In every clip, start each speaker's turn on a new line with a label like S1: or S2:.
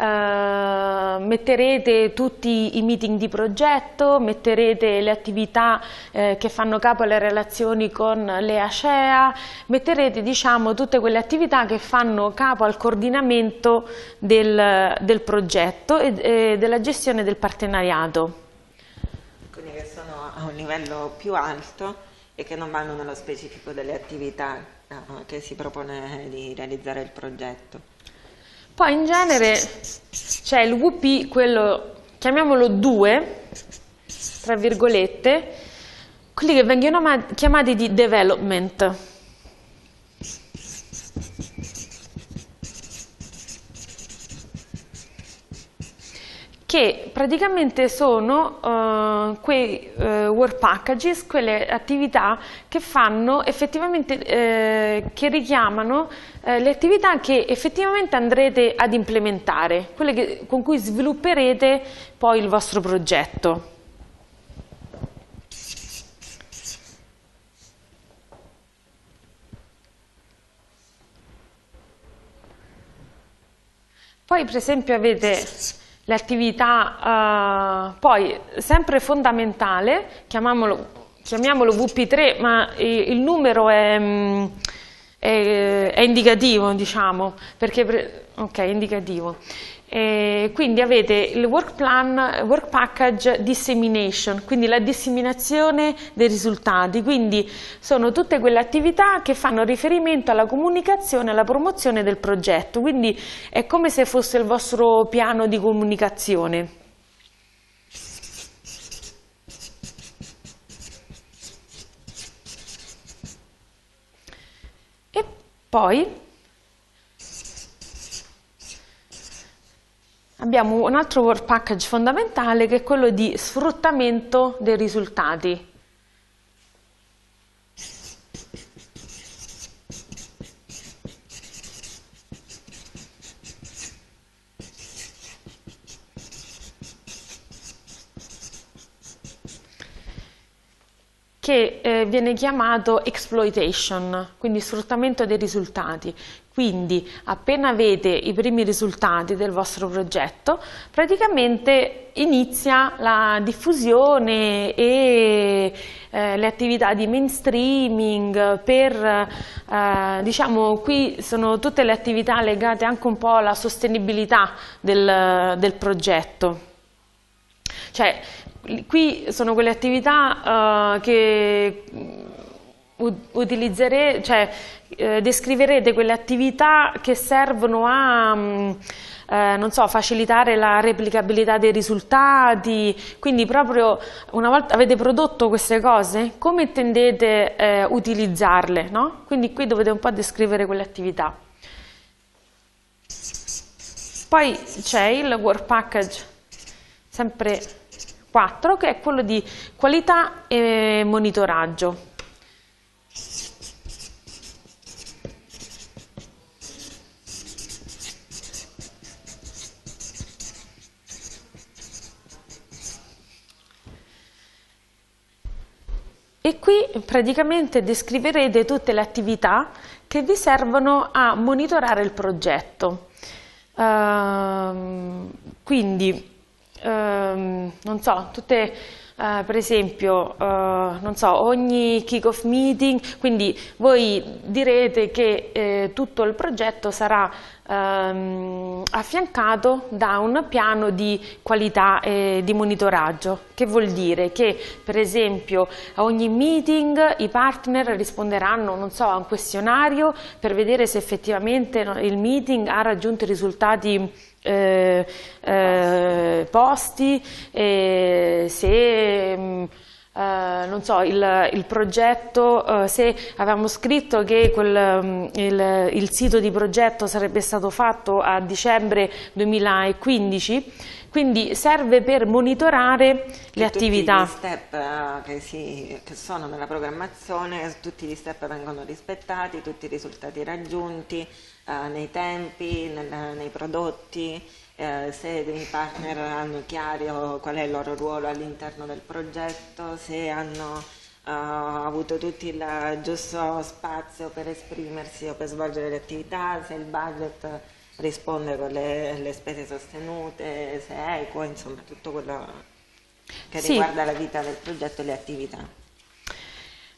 S1: Uh, metterete tutti i meeting di progetto, metterete le attività eh, che fanno capo alle relazioni con le ACEA, metterete diciamo, tutte quelle attività che fanno capo al coordinamento del, del progetto e, e della gestione del partenariato.
S2: Quindi che sono a un livello più alto e che non vanno nello specifico delle attività uh, che si propone di realizzare il progetto.
S1: Poi in genere c'è il WP, quello, chiamiamolo 2, tra virgolette, quelli che vengono chiamati di development. Che praticamente sono uh, quei uh, work packages, quelle attività che fanno effettivamente, uh, che richiamano le attività che effettivamente andrete ad implementare, quelle che, con cui svilupperete poi il vostro progetto. Poi per esempio avete attività, uh, poi sempre fondamentale, chiamiamolo, chiamiamolo VP3, ma il numero è, mm, è, è indicativo, diciamo, perché, ok, indicativo. E quindi avete il work plan, work package dissemination, quindi la disseminazione dei risultati, quindi sono tutte quelle attività che fanno riferimento alla comunicazione, alla promozione del progetto, quindi è come se fosse il vostro piano di comunicazione. E poi Abbiamo un altro work package fondamentale che è quello di sfruttamento dei risultati. che eh, viene chiamato exploitation, quindi sfruttamento dei risultati. Quindi appena avete i primi risultati del vostro progetto, praticamente inizia la diffusione e eh, le attività di mainstreaming per, eh, diciamo, qui sono tutte le attività legate anche un po' alla sostenibilità del, del progetto. Cioè, qui sono quelle attività uh, che utilizzerete, cioè eh, descriverete quelle attività che servono a mm, eh, non so, facilitare la replicabilità dei risultati, quindi proprio una volta avete prodotto queste cose, come intendete eh, utilizzarle? No? Quindi qui dovete un po' descrivere quelle attività. Poi c'è il work package, sempre 4, che è quello di qualità e monitoraggio. E qui praticamente descriverete tutte le attività che vi servono a monitorare il progetto. Uh, quindi, uh, non so, tutte Uh, per esempio, uh, non so, ogni kick-off meeting, quindi voi direte che eh, tutto il progetto sarà ehm, affiancato da un piano di qualità e di monitoraggio, che vuol dire? Che per esempio a ogni meeting i partner risponderanno, so, a un questionario per vedere se effettivamente il meeting ha raggiunto i risultati eh, eh, posti, eh, se mh, Uh, non so, il, il progetto, uh, se avevamo scritto che quel, um, il, il, sito di progetto sarebbe stato fatto a dicembre 2015, quindi serve per monitorare le attività.
S2: Tutti gli step uh, che, si, che, sono nella programmazione, tutti gli step vengono rispettati, tutti i risultati raggiunti nei tempi, nel, nei prodotti eh, se i partner hanno chiaro qual è il loro ruolo all'interno del progetto, se hanno uh, avuto tutti il giusto spazio per esprimersi o per svolgere le attività, se il budget risponde con le, le spese sostenute, se è equo, insomma tutto quello che
S1: Sì.
S2: riguarda la vita del progetto e le attività.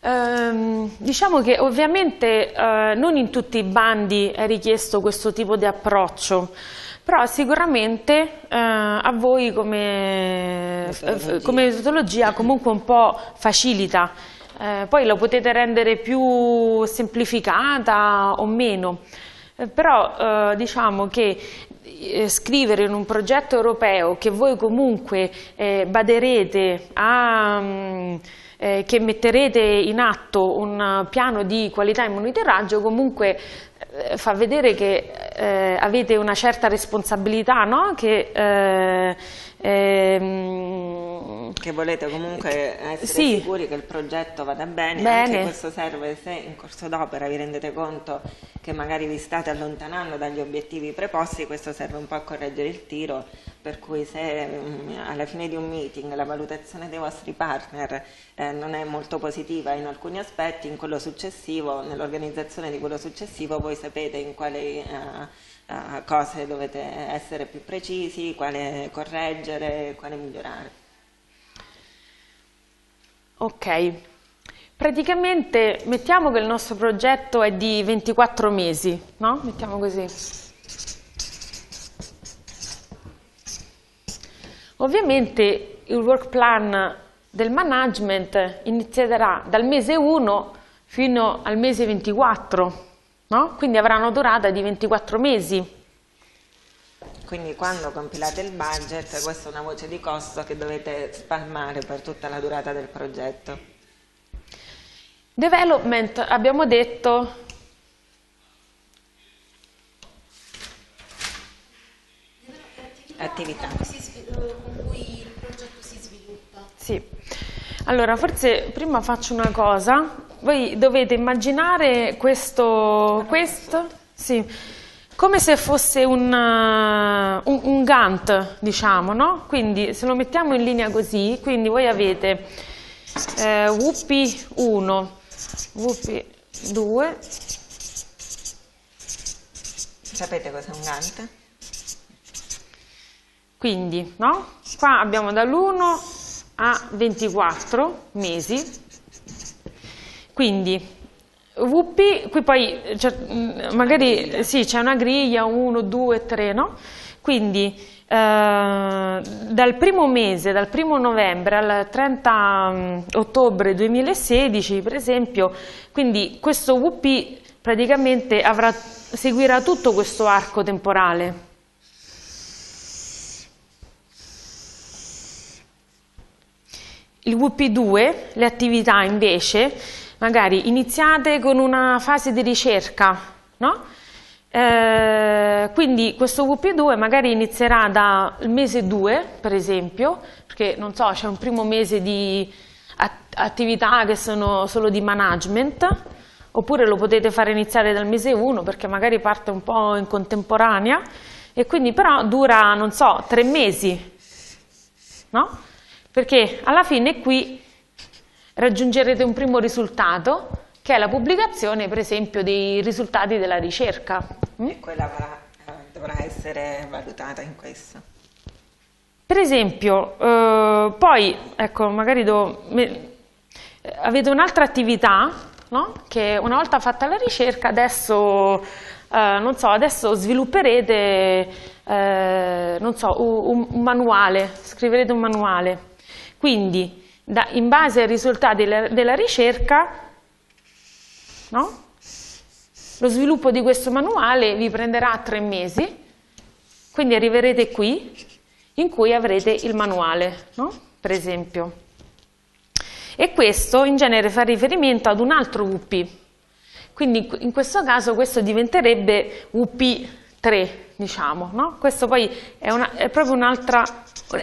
S1: Ehm, diciamo che ovviamente eh, non in tutti i bandi è richiesto questo tipo di approccio, però sicuramente eh, a voi come
S2: Metodologia.
S1: come metodologia comunque un po' facilita. Eh, poi lo potete rendere più semplificata o meno, Eh, però eh, diciamo che eh, scrivere in un progetto europeo che voi comunque eh, baderete a... mm, eh, che metterete in atto un piano di qualità e monitoraggio comunque eh, fa vedere che eh, avete una certa responsabilità, no? che, eh, ehm,
S2: Che volete comunque essere
S1: Sì.
S2: sicuri che il progetto vada bene,
S1: Bene.
S2: anche questo serve se in corso d'opera vi rendete conto che magari vi state allontanando dagli obiettivi preposti, questo serve un po' a correggere il tiro, per cui se mm, alla fine di un meeting la valutazione dei vostri partner eh, non è molto positiva in alcuni aspetti, in quello successivo, nell'organizzazione di quello successivo voi sapete in quali eh, eh, cose dovete essere più precisi, quale correggere, quale migliorare.
S1: Ok, praticamente mettiamo che il nostro progetto è di 24 mesi, no? Mettiamo così. Ovviamente il work plan del management inizierà dal mese 1 fino al mese 24, no? Quindi avrà una durata di 24 mesi.
S2: Quindi quando compilate il budget, questa è una voce di costo che dovete spalmare per tutta la durata del progetto.
S1: Development, abbiamo detto,
S2: Attività.
S3: Con cui, eh, con cui il progetto si sviluppa.
S1: Sì, allora forse prima faccio una cosa, voi dovete immaginare questo, questo sì, come se fosse un, uh, un, un Gantt, diciamo, no? Quindi se lo mettiamo in linea così, quindi voi avete eh, WP1, WP2,
S2: Sapete cos'è un Gantt?
S1: Quindi, no? Qua abbiamo dall'1 a 24 mesi. Quindi, VP, qui poi cioè, magari sì, c'è una griglia 1, 2, 3, no? Quindi, eh, dal primo mese, dal primo novembre al 30 ottobre 2016, per esempio, quindi questo VP praticamente avrà, seguirà tutto questo arco temporale. Il WP2, le attività invece, magari iniziate con una fase di ricerca, no? Eh, quindi questo WP2 magari inizierà dal mese 2, per esempio, perché non so, c'è un primo mese di at- attività che sono solo di management, oppure lo potete fare iniziare dal mese 1 perché magari parte un po' in contemporanea e quindi però dura, non so, tre mesi, no? Perché alla fine qui raggiungerete un primo risultato che è la pubblicazione per esempio dei risultati della ricerca. Mm?
S2: E quella avrà- eh, dovrà essere valutata in questo.
S1: Per esempio, eh, poi, ecco, magari devo- me- eh, avete un'altra attività, no? Che una volta fatta la ricerca, adesso, eh, non so, adesso svilupperete, eh, non so, un, un manuale, scriverete un manuale. Quindi, da- in base ai risultati della, della ricerca, no? Lo sviluppo di questo manuale vi prenderà tre mesi, quindi arriverete qui in cui avrete il manuale, no? per esempio. E questo in genere fa riferimento ad un altro WP. Quindi in questo caso questo diventerebbe WP3, diciamo. No? Questo poi è, una- è proprio un'altra,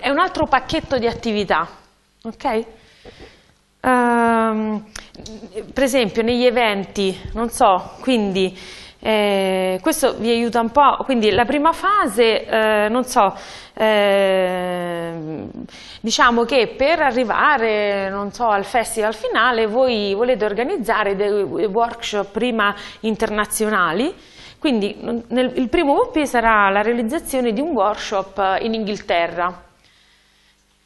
S1: è un altro pacchetto di attività. Ok? Ehm, per esempio negli eventi, non so, quindi eh, questo vi aiuta un po', quindi la prima fase, eh, non so, ehm, diciamo che per arrivare, non so, al festival finale voi volete organizzare dei workshop prima internazionali, Quindi nel, il primo VP sarà la realizzazione di un workshop in Inghilterra.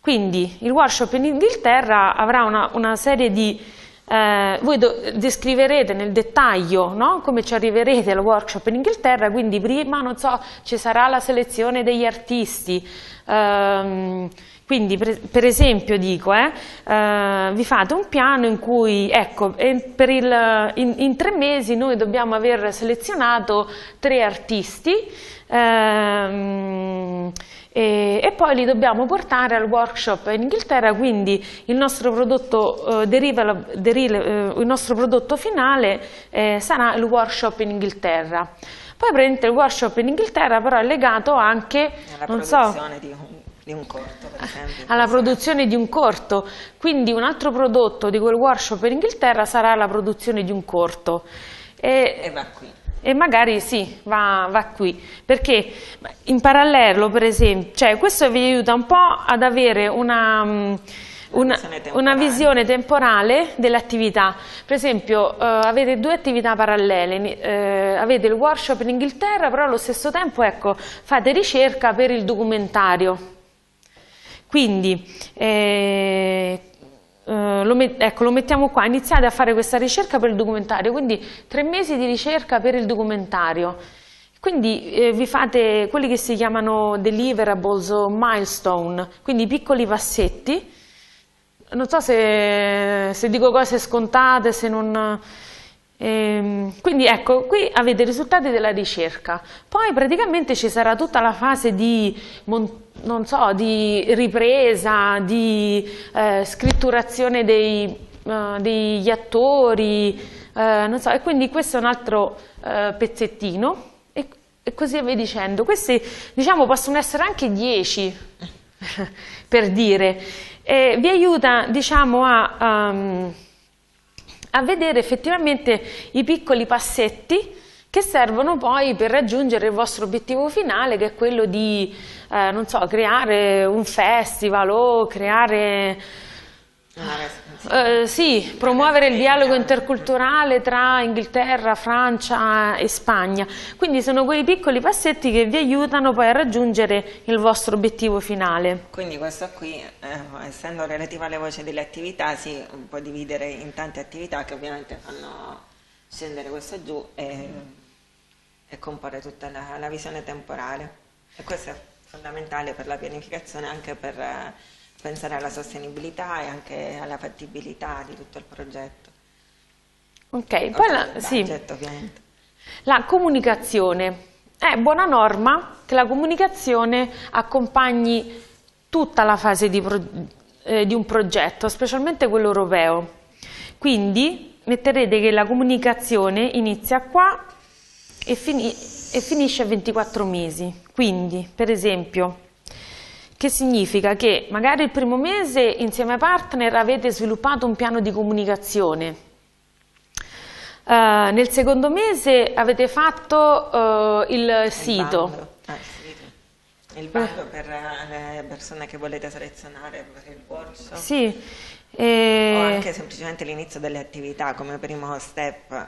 S1: Quindi il workshop in Inghilterra avrà una, una serie di eh, voi descriverete nel dettaglio no? come ci arriverete al workshop in Inghilterra, quindi prima non so, ci sarà la selezione degli artisti, ehm, quindi per, per, esempio dico, eh, eh, vi fate un piano in cui ecco, il, in, in, tre mesi noi dobbiamo aver selezionato tre artisti ehm, e, e, poi li dobbiamo portare al workshop in Inghilterra, quindi il nostro prodotto, eh, deriva, deriva, eh, il nostro prodotto finale eh, sarà il workshop in Inghilterra. Poi prendete il workshop in Inghilterra però è legato anche
S2: alla produzione so, di, un, di un corto, per esempio.
S1: Alla produzione di un corto, quindi un altro prodotto di quel workshop in Inghilterra sarà la produzione di un corto.
S2: E, e va qui
S1: e magari sì, va, va, qui, perché in parallelo per esempio, cioè questo vi aiuta un po' ad avere una, una, una visione temporale dell'attività, per esempio eh, avete due attività parallele, eh, avete il workshop in Inghilterra però allo stesso tempo ecco, fate ricerca per il documentario, quindi eh, Uh, lo, met ecco, lo, mettiamo qua, iniziate a fare questa ricerca per il documentario, quindi tre mesi di ricerca per il documentario. Quindi eh, vi fate quelli che si chiamano deliverables o milestone, quindi piccoli passetti. Non so se, se dico cose scontate, se non... Ehm, quindi ecco, qui avete i risultati della ricerca. Poi praticamente ci sarà tutta la fase di non so, di ripresa, di eh, scritturazione dei, uh, degli attori, eh, non so, e quindi questo è un altro eh, pezzettino e, e, così via dicendo. Questi diciamo possono essere anche 10 per dire, e vi aiuta diciamo a, um, a vedere effettivamente i piccoli passetti che servono poi per raggiungere il vostro obiettivo finale che è quello di, eh, non so, creare un festival o creare... Eh, sì, promuovere il dialogo interculturale tra Inghilterra, Francia e Spagna. Quindi sono quei piccoli passetti che vi aiutano poi a raggiungere il vostro obiettivo finale.
S2: Quindi questo qui, eh, essendo relativo alle voci delle attività, si può dividere in tante attività che ovviamente fanno scendere questo giù e e comporre tutta la, la, visione temporale. E questo è fondamentale per la pianificazione anche per eh, pensare alla sostenibilità e anche alla fattibilità di tutto il progetto.
S1: Ok, poi la, sì. la comunicazione. È buona norma che la comunicazione accompagni tutta la fase di, pro, eh, di un progetto, specialmente quello europeo. Quindi metterete che la comunicazione inizia qua e, fini e finisce a 24 mesi. Quindi, per esempio, che significa che magari il primo mese insieme ai partner avete sviluppato un piano di comunicazione, Uh, nel secondo mese avete fatto uh, il, il sito.
S2: Bando. Ah, il bando per le persone che volete selezionare per il corso.
S1: Sì.
S2: E... O anche semplicemente l'inizio delle attività come primo step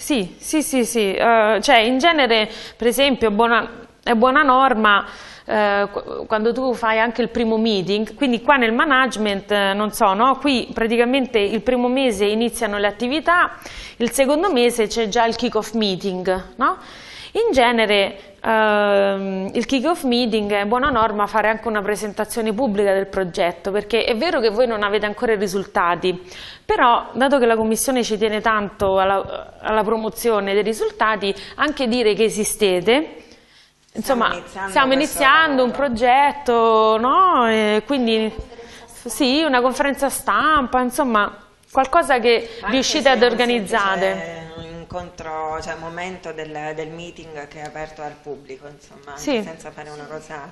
S1: sì, sì, sì, sì. Uh, cioè in genere per esempio buona, è buona norma uh, quando tu fai anche il primo meeting, quindi qua nel management, uh, non so, no? qui praticamente il primo mese iniziano le attività, il secondo mese c'è già il kick-off meeting, no? In genere Uh, il kick-off meeting è buona norma fare anche una presentazione pubblica del progetto perché è vero che voi non avete ancora i risultati però dato che la Commissione ci tiene tanto alla, alla promozione dei risultati anche dire che esistete insomma stiamo iniziando, stiamo iniziando un progetto no? E quindi sì, una conferenza stampa insomma qualcosa che anche riuscite ad organizzare
S2: incontro, cioè momento del, del, meeting che è aperto al pubblico, insomma,
S1: sì.
S2: senza fare una cosa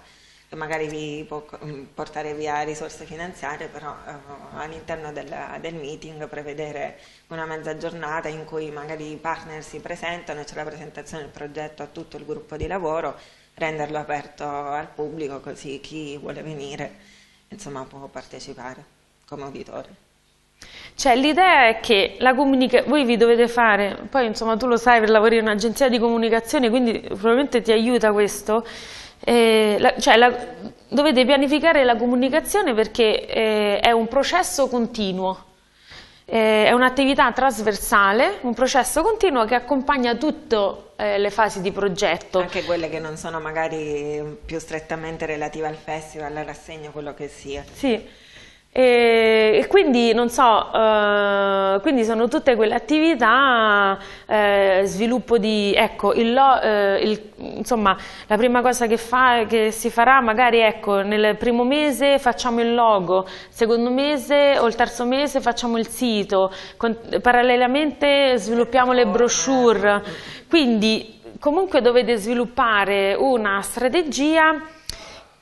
S2: che magari vi può mm, portare via risorse finanziarie, però uh, all'interno del, del, meeting prevedere una mezza giornata in cui magari i partner si presentano e c'è la presentazione del progetto a tutto il gruppo di lavoro, renderlo aperto al pubblico così chi vuole venire insomma, può partecipare come uditore.
S1: Cioè l'idea è che la voi vi dovete fare, poi insomma tu lo sai per lavorare in un'agenzia di comunicazione, quindi probabilmente ti aiuta questo, eh, la, cioè la, dovete pianificare la comunicazione perché eh, è un processo continuo, eh, è un'attività trasversale, un processo continuo che accompagna tutte eh, le fasi di progetto.
S2: Anche quelle che non sono magari più strettamente relative al festival, alla rassegna, quello che sia.
S1: Sì. E, e quindi, non so, uh, quindi sono tutte quelle attività, eh, sviluppo di, ecco, il, eh, il, insomma, la prima cosa che, fa, che, si farà magari, ecco, nel primo mese facciamo il logo, secondo mese o il terzo mese facciamo il sito, con, parallelamente sviluppiamo le brochure, quindi comunque dovete sviluppare una strategia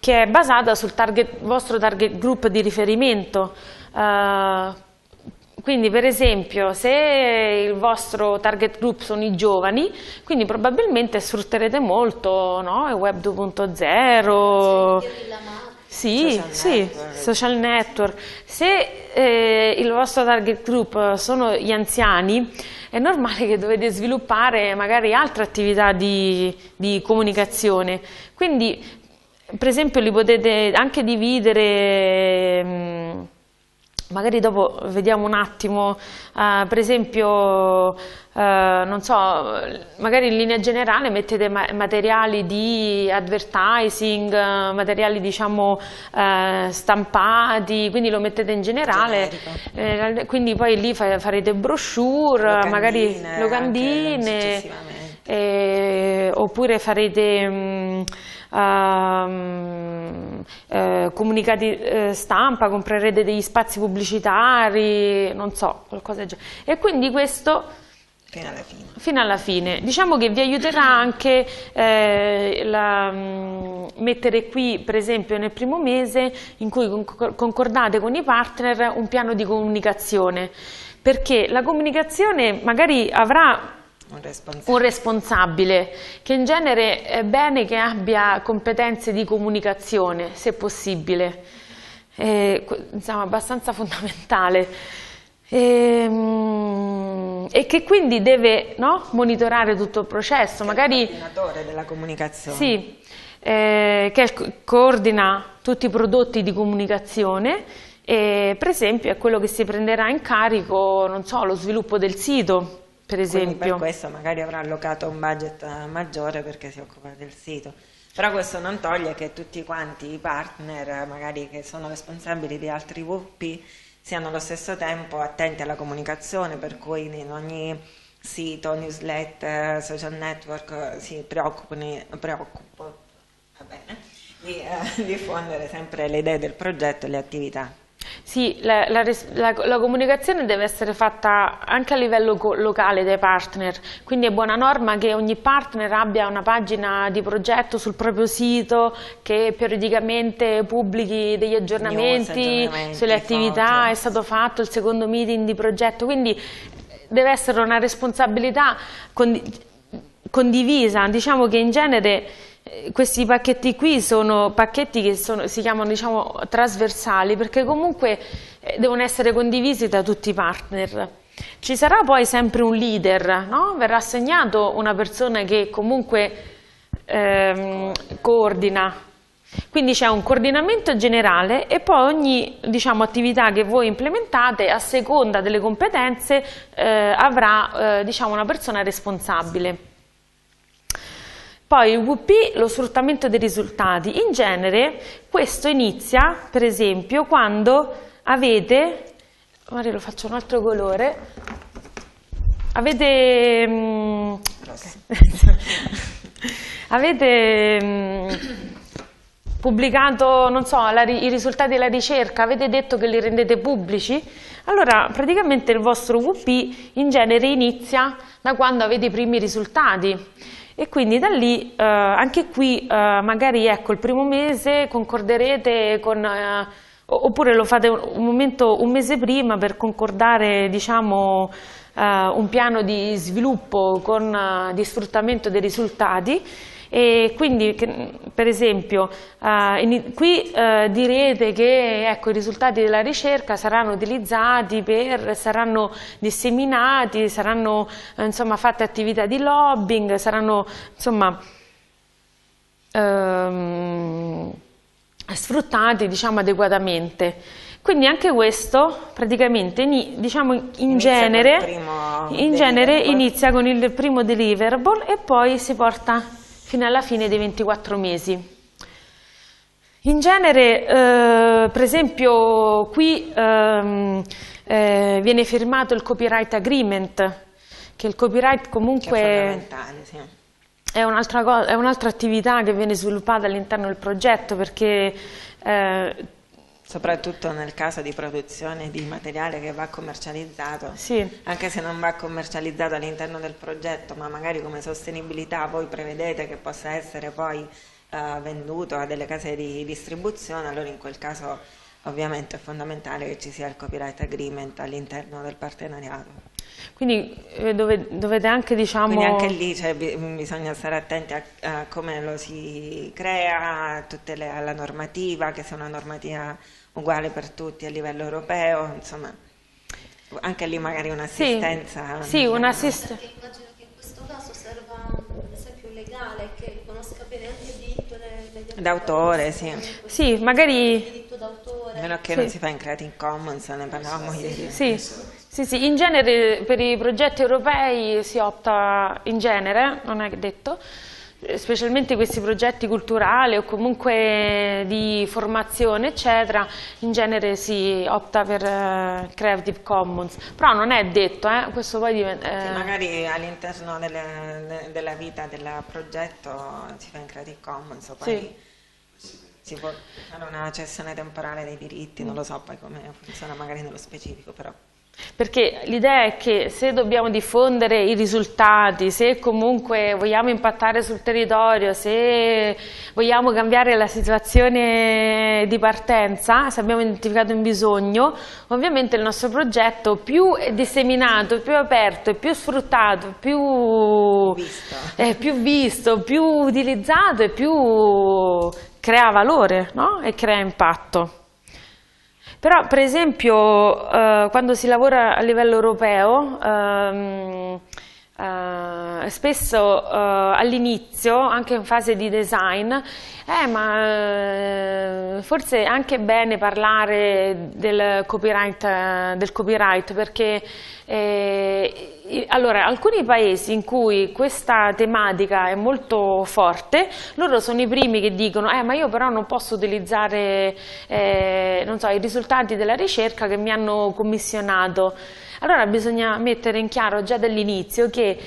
S1: che è basata sul target, vostro target group di riferimento. Uh, quindi per esempio se il vostro target group sono i giovani, quindi probabilmente sfrutterete molto no? il web 2.0, sì, social, sì, network. social network. Se eh, il vostro target group sono gli anziani, è normale che dovete sviluppare magari altre attività di, di comunicazione. Quindi per esempio li potete anche dividere, mm, magari dopo vediamo un attimo, uh, per esempio, uh, non so, magari in linea generale mettete ma materiali di advertising, materiali diciamo stampati, quindi lo mettete in generale, eh, quindi poi lì fa farete brochure, locandine, magari locandine, eh, oppure farete... Mh, mm, uh, uh, comunicati uh, stampa, comprerete degli spazi pubblicitari, non so, qualcosa del genere. E quindi questo...
S2: Fino alla fine.
S1: Fino alla fine. Diciamo che vi aiuterà anche eh, la, mettere qui, per esempio, nel primo mese in cui concordate con i partner un piano di comunicazione, perché la comunicazione magari avrà un responsabile. un responsabile. che in genere è bene che abbia competenze di comunicazione, se possibile, è, insomma, abbastanza fondamentale. E, ehm, e, che quindi deve no, monitorare tutto il processo.
S2: Che
S1: magari,
S2: il coordinatore della comunicazione.
S1: Sì, eh, che coordina tutti i prodotti di comunicazione e per esempio è quello che si prenderà in carico, non so, lo sviluppo del sito, per esempio.
S2: Quindi per questo magari avrà allocato un budget maggiore perché si occupa del sito. Però questo non toglie che tutti quanti i partner, magari che sono responsabili di altri VP, siano allo stesso tempo attenti alla comunicazione, per cui in ogni sito, newsletter, social network si preoccupano, preoccupano di eh, diffondere sempre le idee del progetto e le attività.
S1: Sì, la, la, la, la, comunicazione deve essere fatta anche a livello locale dai partner, quindi è buona norma che ogni partner abbia una pagina di progetto sul proprio sito che periodicamente pubblichi degli aggiornamenti, sulle attività, foto. è stato fatto il secondo meeting di progetto, quindi deve essere una responsabilità condivisa, diciamo che in genere eh, questi pacchetti qui sono pacchetti che sono, si chiamano diciamo, trasversali perché comunque eh, devono essere condivisi da tutti i partner. Ci sarà poi sempre un leader, no? verrà assegnato una persona che comunque ehm, coordina, quindi c'è un coordinamento generale e poi ogni diciamo, attività che voi implementate a seconda delle competenze eh, avrà eh, diciamo, una persona responsabile. Poi il WP, lo sfruttamento dei risultati. In genere questo inizia, per esempio, quando avete, magari lo faccio un altro colore, avete, um, avete um, pubblicato, non so, la, i risultati della ricerca, avete detto che li rendete pubblici, allora praticamente il vostro WP in genere inizia da quando avete i primi risultati e quindi da lì eh, anche qui eh, magari ecco il primo mese concorderete con eh, oppure lo fate un, momento, un mese prima per concordare diciamo eh, un piano di sviluppo con, eh, di sfruttamento dei risultati E quindi, per esempio, uh, qui uh, direte che ecco, i risultati della ricerca saranno utilizzati per, saranno disseminati, saranno insomma, fatte attività di lobbying, saranno insomma, um, sfruttati diciamo, adeguatamente. Quindi anche questo praticamente diciamo, in inizia genere, in genere inizia con il primo deliverable e poi si porta fino alla fine dei 24 mesi. In genere, eh, per esempio, qui ehm, eh, viene firmato il copyright agreement, che il copyright comunque è, sì. è un'altra un attività che viene sviluppata all'interno del progetto perché eh,
S2: soprattutto nel caso di produzione di materiale che va commercializzato, sì. anche se non va commercializzato all'interno del progetto, ma magari come sostenibilità voi prevedete che possa essere poi eh, venduto a delle case di distribuzione, allora in quel caso ovviamente è fondamentale che ci sia il copyright agreement all'interno del partenariato.
S1: Quindi eh, dove, dovete anche diciamo...
S2: Quindi anche lì cioè, bisogna stare attenti a, a, come lo si crea, a le, alla normativa, che sia una normativa uguale per tutti a livello europeo, insomma anche lì magari un'assistenza.
S1: Sì, sì un'assistenza.
S3: Immagino che in questo caso serva un esempio legale che conosca bene anche il diritto
S2: d'autore, sì.
S1: Sì, magari...
S2: Il diritto d'autore. Meno che sì. non si fa in Creative Commons, ne parlavamo ieri.
S1: Sì. Sì, sì, in genere per i progetti europei si opta, in genere, non è detto, specialmente questi progetti culturali o comunque di formazione eccetera, in genere si opta per uh, Creative Commons, però non è detto, eh, questo poi diventa...
S2: Eh... Sì, magari all'interno della vita del progetto si fa in Creative Commons, poi sì. si può fare una cessione temporale dei diritti, non lo so poi come funziona magari nello specifico però.
S1: Perché l'idea è che se dobbiamo diffondere i risultati, se comunque vogliamo impattare sul territorio, se vogliamo cambiare la situazione di partenza, se abbiamo identificato un bisogno, ovviamente il nostro progetto più è disseminato, più aperto, più sfruttato, più visto, eh, più, visto, più utilizzato e più crea valore no? e crea impatto. Però per esempio eh, quando si lavora a livello europeo ehm, eh, spesso eh, all'inizio, anche in fase di design, eh, ma eh, forse è anche bene parlare del copyright, del copyright perché eh, allora, alcuni paesi in cui questa tematica è molto forte, loro sono i primi che dicono eh, ma io però non posso utilizzare eh, non so, i risultati della ricerca che mi hanno commissionato. Allora bisogna mettere in chiaro già dall'inizio che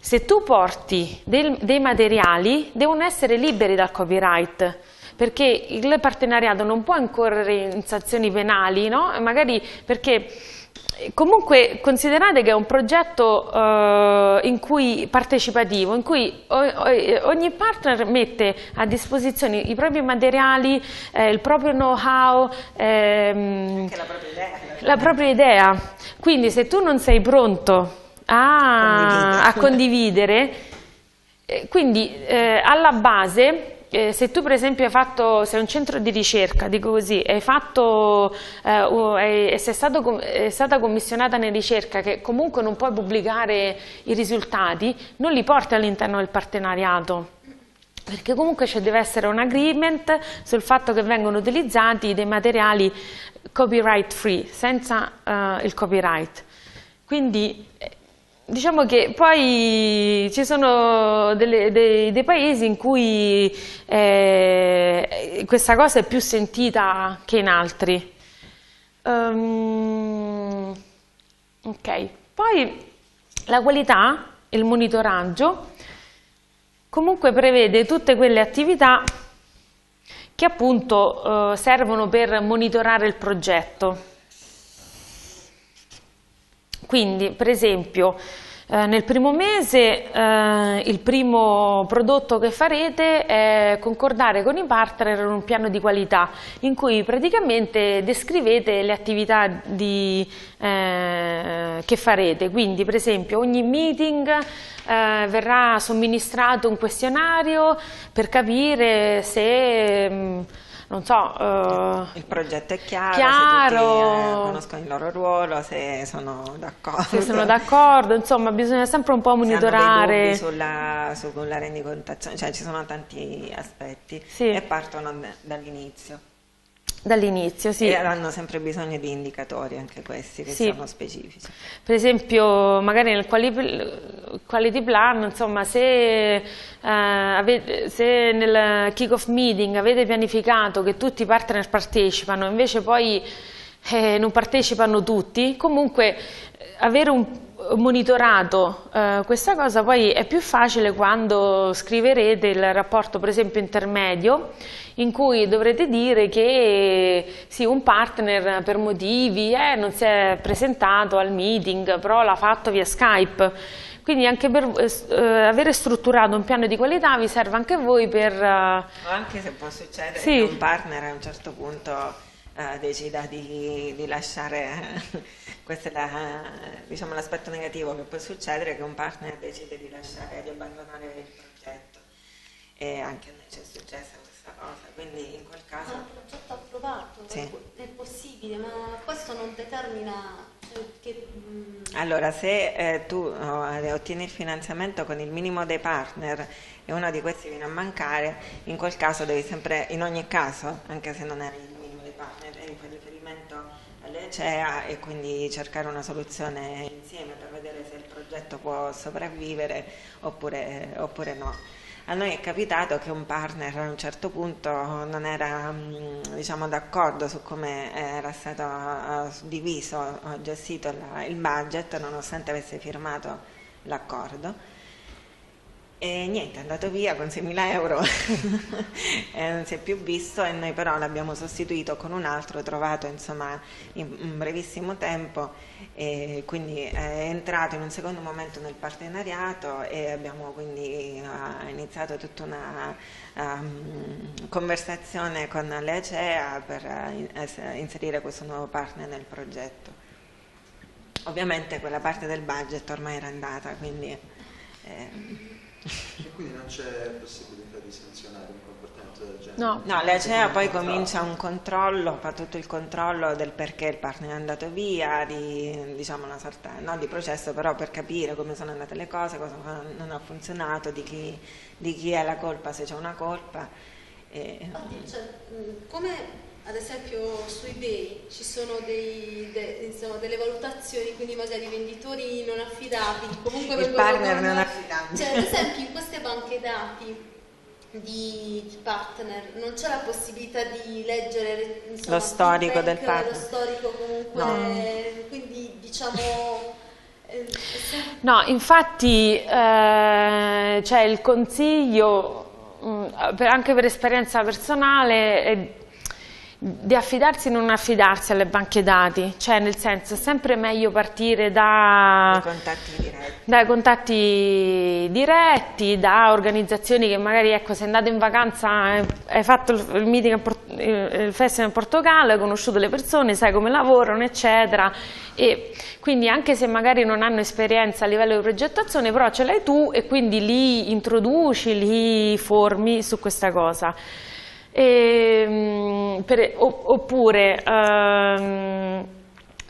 S1: se tu porti dei, dei materiali devono essere liberi dal copyright perché il partenariato non può incorrere in sanzioni penali, no? magari perché Comunque considerate che è un progetto eh, in cui, partecipativo, in cui ogni partner mette a disposizione i propri materiali, eh, il proprio know-how, ehm,
S2: la,
S1: la propria idea. Quindi se tu non sei pronto a, a condividere, eh, quindi eh, alla base eh, se tu per esempio hai fatto, sei un centro di ricerca, dico così, fatto, eh, è, stato, è, stata commissionata una ricerca che comunque non puoi pubblicare i risultati, non li porti all'interno del partenariato. Perché comunque ci deve essere un agreement sul fatto che vengono utilizzati dei materiali copyright free, senza uh, il copyright. Quindi Diciamo che poi ci sono delle, dei, dei, paesi in cui eh, questa cosa è più sentita che in altri. Um, ok, poi la qualità, il monitoraggio, comunque prevede tutte quelle attività che appunto eh, servono per monitorare il progetto. Quindi, per esempio, Eh, nel primo mese eh, il primo prodotto che farete è concordare con i partner un piano di qualità in cui praticamente descrivete le attività di, eh, che farete, quindi per esempio ogni meeting eh, verrà somministrato un questionario per capire se... Mh, mm, non so... Uh,
S2: il progetto è chiaro,
S1: chiaro
S2: se tutti, eh, conoscono il loro ruolo, se sono d'accordo.
S1: Se sono d'accordo, insomma bisogna sempre un po' monitorare.
S2: Sulla, sulla rendicontazione, cioè ci sono tanti aspetti
S1: sì.
S2: e partono dall'inizio.
S1: Dall'inizio, sì.
S2: E hanno sempre bisogno di indicatori anche questi che sì. sono specifici.
S1: Per esempio, magari nel quality plan, insomma, se, eh, avete, se nel kick-off meeting avete pianificato che tutti i partner partecipano, invece poi eh, non partecipano tutti, comunque avere un monitorato eh, questa cosa poi è più facile quando scriverete il rapporto per esempio intermedio in cui dovrete dire che sì, un partner per motivi eh, non si è presentato al meeting però l'ha fatto via Skype quindi anche per eh, avere strutturato un piano di qualità vi serve anche voi per... Uh...
S2: Anche se può succedere sì. che un partner a un certo punto uh, decida di, di lasciare questo è diciamo, l'aspetto negativo che può succedere che un partner decide di lasciare, di abbandonare il progetto e anche a noi ci è successa questa cosa, quindi in quel caso...
S3: Ma il progetto approvato, sì. è possibile, ma questo non determina... Cioè, che,
S2: mm, Allora, se eh, tu oh, ottieni il finanziamento con il minimo dei partner e uno di questi viene a mancare, in quel caso devi sempre, in ogni caso, anche se non eri riferimento l'ECEA e quindi cercare una soluzione insieme per vedere se il progetto può sopravvivere oppure, oppure no. A noi è capitato che un partner a un certo punto non era mm, diciamo, d'accordo su come era stato diviso o gestito il budget nonostante avesse firmato l'accordo e niente, è andato via con 6.000 euro e non si è più visto e noi però l'abbiamo sostituito con un altro trovato insomma in un brevissimo tempo e quindi è entrato in un secondo momento nel partenariato e abbiamo quindi uh, iniziato tutta una um, conversazione con l'ECEA per uh, inserire questo nuovo partner nel progetto. Ovviamente quella parte del budget ormai era andata, quindi... Eh,
S4: e quindi non c'è possibilità di sanzionare un comportamento del genere?
S2: No, no l'ACEA poi comincia un controllo, fa tutto il controllo del perché il partner è andato via, di, diciamo una sorta, non di processo, però per capire come sono andate le cose, cosa non ha funzionato, di chi, di chi è la colpa, se c'è una colpa.
S3: E... Cioè, come ad esempio su eBay ci sono dei, de, insomma, delle valutazioni, quindi magari venditori non affidabili, comunque
S2: il partner non affidabile.
S3: Cioè, ad esempio in queste banche dati di, di partner non c'è la possibilità di leggere insomma,
S2: lo storico del partner.
S3: Lo storico comunque, no. quindi diciamo...
S1: Eh, no, infatti eh, c'è il consiglio, mh, mm, anche per esperienza personale, è di affidarsi e non affidarsi alle banche dati, cioè nel senso è sempre meglio partire da,
S2: contatti
S1: dai contatti diretti, da organizzazioni che magari ecco sei andato in vacanza, hai fatto il, meeting, il festival in Portogallo, hai conosciuto le persone, sai come lavorano eccetera. E quindi anche se magari non hanno esperienza a livello di progettazione però ce l'hai tu e quindi li introduci, li formi su questa cosa. E, ehm, per, oppure, um,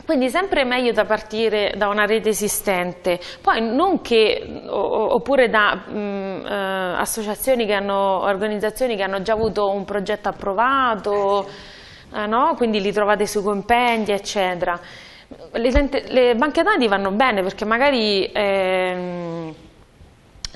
S1: quindi sempre meglio da partire da una rete esistente, poi non che, oppure da um, uh, associazioni che hanno, organizzazioni che hanno già avuto un progetto approvato, uh, no? quindi li trovate sui compendi, eccetera. Le, le banche dati vanno bene perché magari... Eh,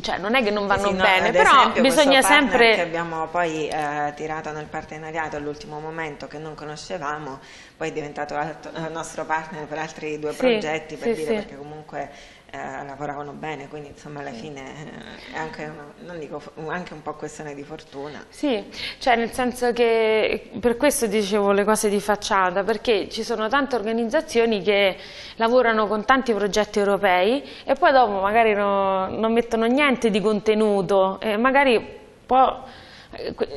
S1: cioè non è che non vanno sì, bene, no, però
S2: esempio,
S1: bisogna sempre...
S2: che abbiamo poi eh, tirato nel partenariato all'ultimo momento che non conoscevamo, poi è diventato altro, eh, nostro partner per altri due sì, progetti, per sì, dire perché comunque eh, lavoravano bene, quindi insomma alla fine eh, è anche, una, dico, anche, un po' questione di fortuna.
S1: Sì, cioè nel senso che per questo dicevo le cose di facciata, perché ci sono tante organizzazioni che lavorano con tanti progetti europei e poi dopo magari no, non mettono niente di contenuto e magari poi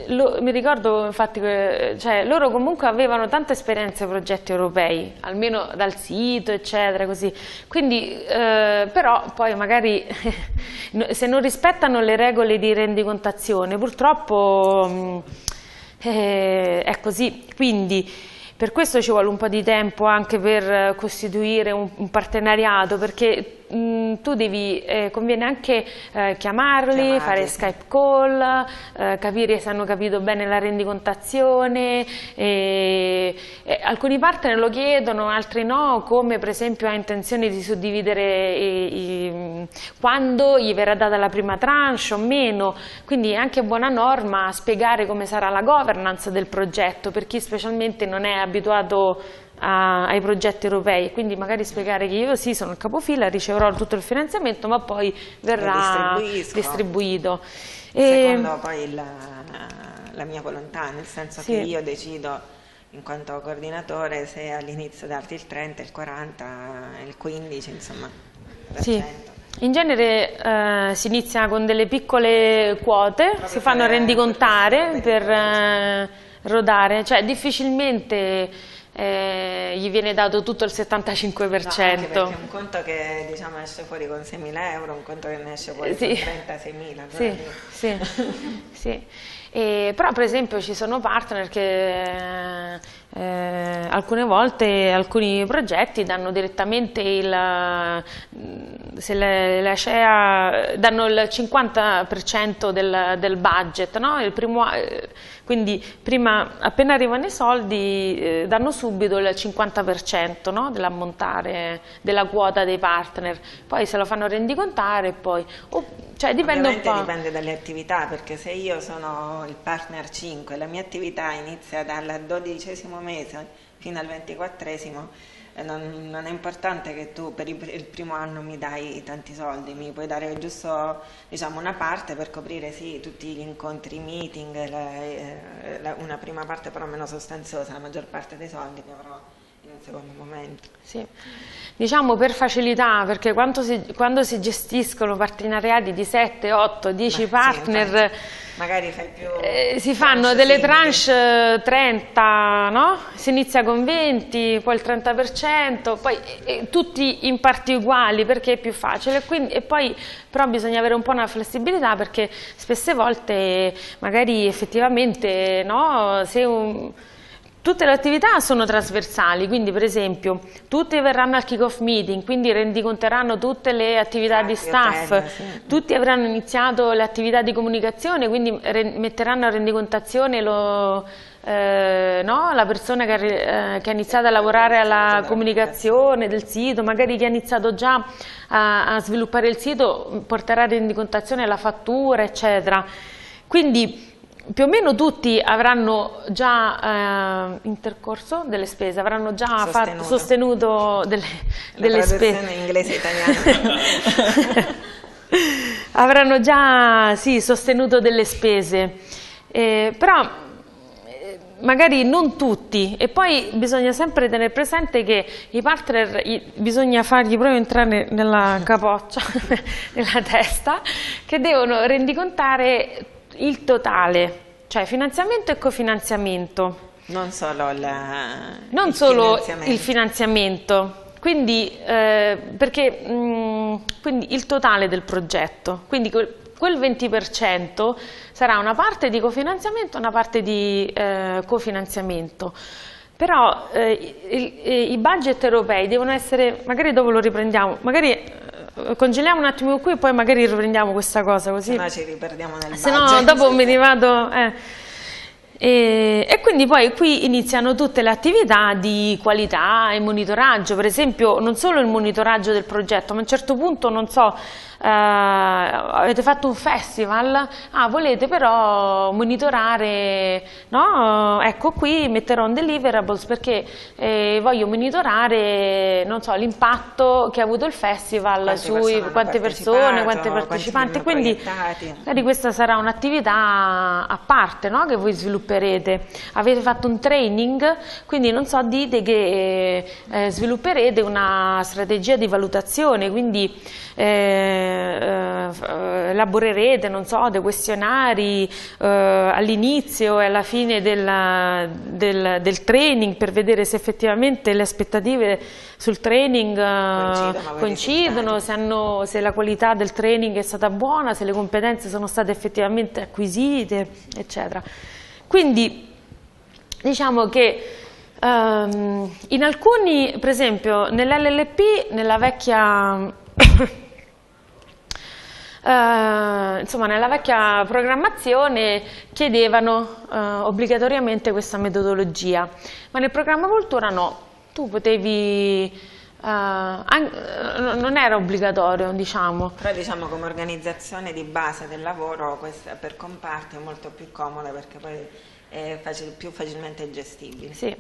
S1: lo, mi ricordo infatti cioè, loro comunque avevano tanta esperienza ai progetti europei, almeno dal sito eccetera così, quindi eh, però poi magari se non rispettano le regole di rendicontazione purtroppo mm, eh, è così, quindi per questo ci vuole un po' di tempo anche per costituire un, un partenariato perché mh, tu devi, eh, conviene anche eh, chiamarli, Chiamate. fare Skype call, eh, capire se hanno capito bene la rendicontazione, e, e alcuni partner lo chiedono, altri no, come per esempio ha intenzione di suddividere i, i, quando gli verrà data la prima tranche o meno, quindi è anche buona norma spiegare come sarà la governance del progetto per chi specialmente non è abituato a, ai progetti europei, quindi magari spiegare che io sì sono il capofila, riceverò tutto il finanziamento ma poi verrà distribuito.
S2: Secondo e... poi la, la, mia volontà, nel senso sì. che io decido in quanto coordinatore se all'inizio darti il 30, il 40, il 15, insomma.
S1: Sì. In genere eh, si inizia con delle piccole quote, Proprio si fanno rendicontare per eh, rodare, cioè difficilmente eh, gli viene dato tutto il 75%.
S2: No, un conto che diciamo, esce fuori con 6.000 euro, un conto che ne esce fuori sì. con 36.000.
S1: Sì, sì, sì. E, però per esempio ci sono partner che eh, alcune volte alcuni progetti danno direttamente il, se le, le ACEA danno il 50% del, del budget, no? il primo, quindi prima, appena arrivano i soldi eh, danno subito il 50% no? dell'ammontare della quota dei partner, poi se lo fanno rendicontare poi, oh, cioè dipende
S2: Ovviamente
S1: un po'.
S2: dipende dalle attività perché se io sono il partner 5 la mia attività inizia dal dodicesimo mese fino al ventiquattresimo non, non, è importante che tu per il primo anno mi dai tanti soldi, mi puoi dare giusto diciamo, una parte per coprire sì, tutti gli incontri, i meeting, la, la, una prima parte però meno sostanziosa, la maggior parte dei soldi che avrò secondo momento.
S1: Sì. Diciamo per facilità, perché quando si, quando si gestiscono partenariati di 7, 8, 10 partner...
S2: Sì, più...
S1: Eh, si fanno delle tranche 30, no? Si inizia con 20, poi il 30%, poi eh, tutti in parti uguali perché è più facile. Quindi, e poi però bisogna avere un po' una flessibilità perché spesse volte magari effettivamente no, se un Tutte le attività sono trasversali, quindi per esempio tutti verranno al kick-off meeting, quindi rendiconteranno tutte le attività di staff, tutti avranno iniziato le attività di comunicazione, quindi metteranno a rendicontazione lo, eh, no? la persona che, eh, che, ha iniziato a lavorare alla comunicazione del sito, magari chi ha iniziato già a, a sviluppare il sito porterà a rendicontazione la fattura, eccetera. Quindi più o meno tutti avranno già eh, intercorso delle spese, avranno già sostenuto, fatto, sostenuto delle, delle spese.
S2: inglese italiana.
S1: avranno già sì, sostenuto delle spese, eh, però eh, magari non tutti e poi bisogna sempre tenere presente che i partner bisogna fargli proprio entrare nella capoccia, nella testa, che devono rendicontare il totale, cioè finanziamento e cofinanziamento.
S2: Non solo, la,
S1: non il, solo finanziamento. il finanziamento, quindi, eh, perché, mh, mm, quindi il totale del progetto, quindi quel, quel 20% sarà una parte di cofinanziamento e una parte di eh, cofinanziamento. Però eh, i, i, budget europei devono essere, magari dopo lo riprendiamo, magari eh, congeliamo un attimo qui e poi magari riprendiamo questa cosa così.
S2: Se no ci riperdiamo nel
S1: Se no dopo mi rivado... Eh. E, e, quindi poi qui iniziano tutte le attività di qualità e monitoraggio, per esempio non solo il monitoraggio del progetto, ma a un certo punto, non so, avete fatto un festival, ah, volete però monitorare, no? ecco qui metterò un deliverables perché eh, voglio monitorare, non so, l'impatto che ha avuto il festival
S2: Quante
S1: sui
S2: persone
S1: quante persone, quante
S2: partecipato,
S1: partecipanti,
S2: quanti
S1: quindi magari questa sarà un'attività a parte no? che voi svilupperete. Avete fatto un training, quindi non so, dite che eh, svilupperete una strategia di valutazione, quindi eh, eh, elaborerete, non so, dei questionari eh, all'inizio e alla fine della- del, del training per vedere se effettivamente le aspettative sul training eh,
S2: Coincidono
S1: coincidono, se, hanno- se la qualità del training è stata buona, se le competenze sono state effettivamente acquisite, eccetera. Quindi diciamo che ehm, in alcuni, per esempio nell'LLP, nella vecchia eh, insomma, nella vecchia programmazione chiedevano eh, obbligatoriamente questa metodologia, ma nel programma Cultura no, tu potevi, eh, non era obbligatorio, diciamo.
S2: Però diciamo come organizzazione di base del lavoro questa per comparti è molto più comoda perché poi è facil- più facilmente gestibile.
S1: Sì,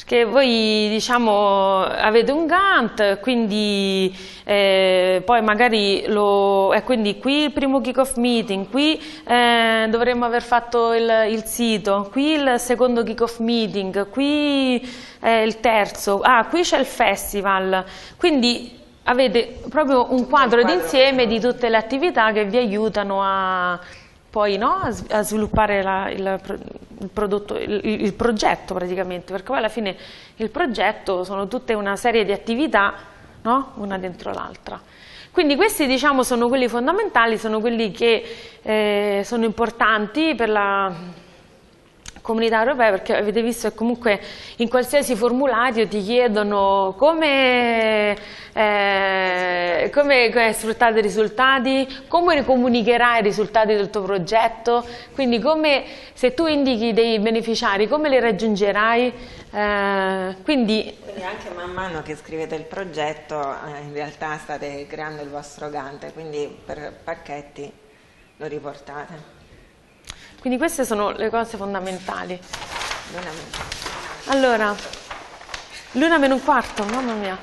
S1: perché voi diciamo avete un Gantt, quindi eh, poi magari lo... E quindi qui il primo kick-off meeting, qui eh, dovremmo aver fatto il, il sito, qui il secondo kick-off meeting, qui eh, il terzo, ah qui c'è il festival, quindi avete proprio un quadro
S2: quadro.
S1: d'insieme di tutte le attività che vi aiutano a poi no, a, a sviluppare la- il, il prodotto, il, il progetto praticamente, perché poi alla fine il progetto sono tutte una serie di attività, no? una dentro l'altra. Quindi questi diciamo sono quelli fondamentali, sono quelli che eh, sono importanti per la comunità europea perché avete visto che comunque in qualsiasi formulario ti chiedono come, eh, come, come sfruttate i risultati, come comunicherai i risultati del tuo progetto, quindi come, se tu indichi dei beneficiari come li raggiungerai, Eh, quindi
S2: Quindi anche man mano che scrivete il progetto eh, in realtà state creando il vostro Gantt, quindi per pacchetti lo riportate.
S1: Quindi queste sono le cose fondamentali. Allora, l'una meno un quarto, mamma mia.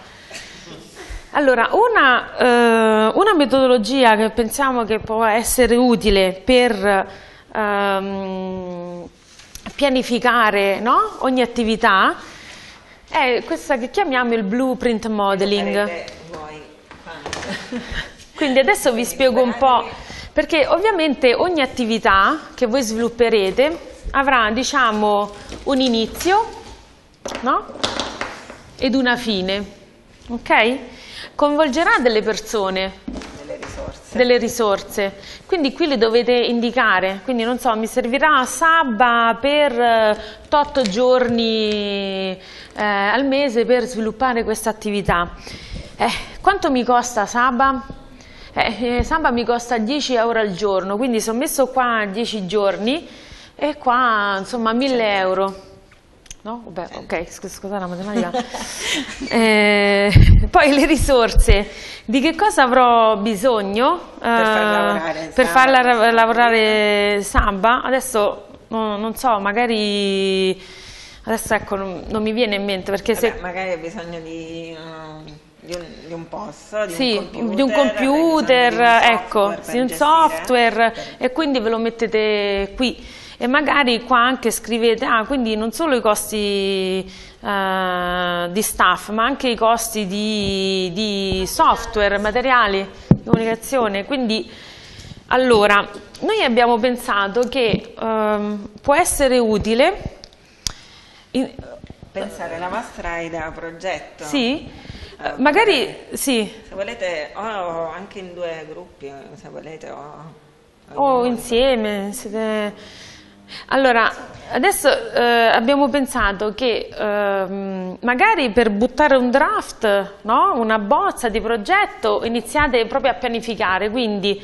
S1: Allora, una, eh, una metodologia che pensiamo che può essere utile per ehm, pianificare no? ogni attività è questa che chiamiamo il blueprint modeling. Quindi adesso vi spiego un po', perché ovviamente ogni attività che voi svilupperete avrà, diciamo, un inizio, no? Ed una fine, ok? Coinvolgerà delle persone,
S2: delle risorse.
S1: delle risorse, quindi qui le dovete indicare, quindi non so, mi servirà Sabba per eh, tot giorni eh, al mese per sviluppare questa attività. Eh, quanto mi costa Sabba? Eh, eh, Samba mi costa 10 euro al giorno, quindi se ho messo qua 10 giorni e qua insomma 1000 euro. No? Vabbè, ok, scu- scusate la matematica. Eh, poi le risorse, di che cosa avrò bisogno
S2: Per far
S1: eh,
S2: lavorare
S1: per
S2: Samba,
S1: farla lavorare Samba? Adesso no- non so, magari adesso ecco non, non mi viene in mente perché se
S2: Vabbè, magari hai bisogno di, um, di un, di un posto, di
S1: sì,
S2: un computer,
S1: di un computer,
S2: bisogno di un
S1: ecco,
S2: software per
S1: un software e quindi ve lo mettete qui. E magari qua anche scrivete, ah, quindi non solo i costi eh, di staff, ma anche i costi di, di software, materiali, di comunicazione, quindi allora, noi abbiamo pensato che ehm, può essere utile in-
S2: Pensare la vostra idea progetto.
S1: sì,
S2: Eh,
S1: magari sì,
S2: Se volete, o anche in due gruppi, se volete, o...
S1: O insieme. siete- Allora, adesso eh, abbiamo pensato che ehm, magari per buttare un draft, no? una bozza di progetto, iniziate proprio a pianificare, quindi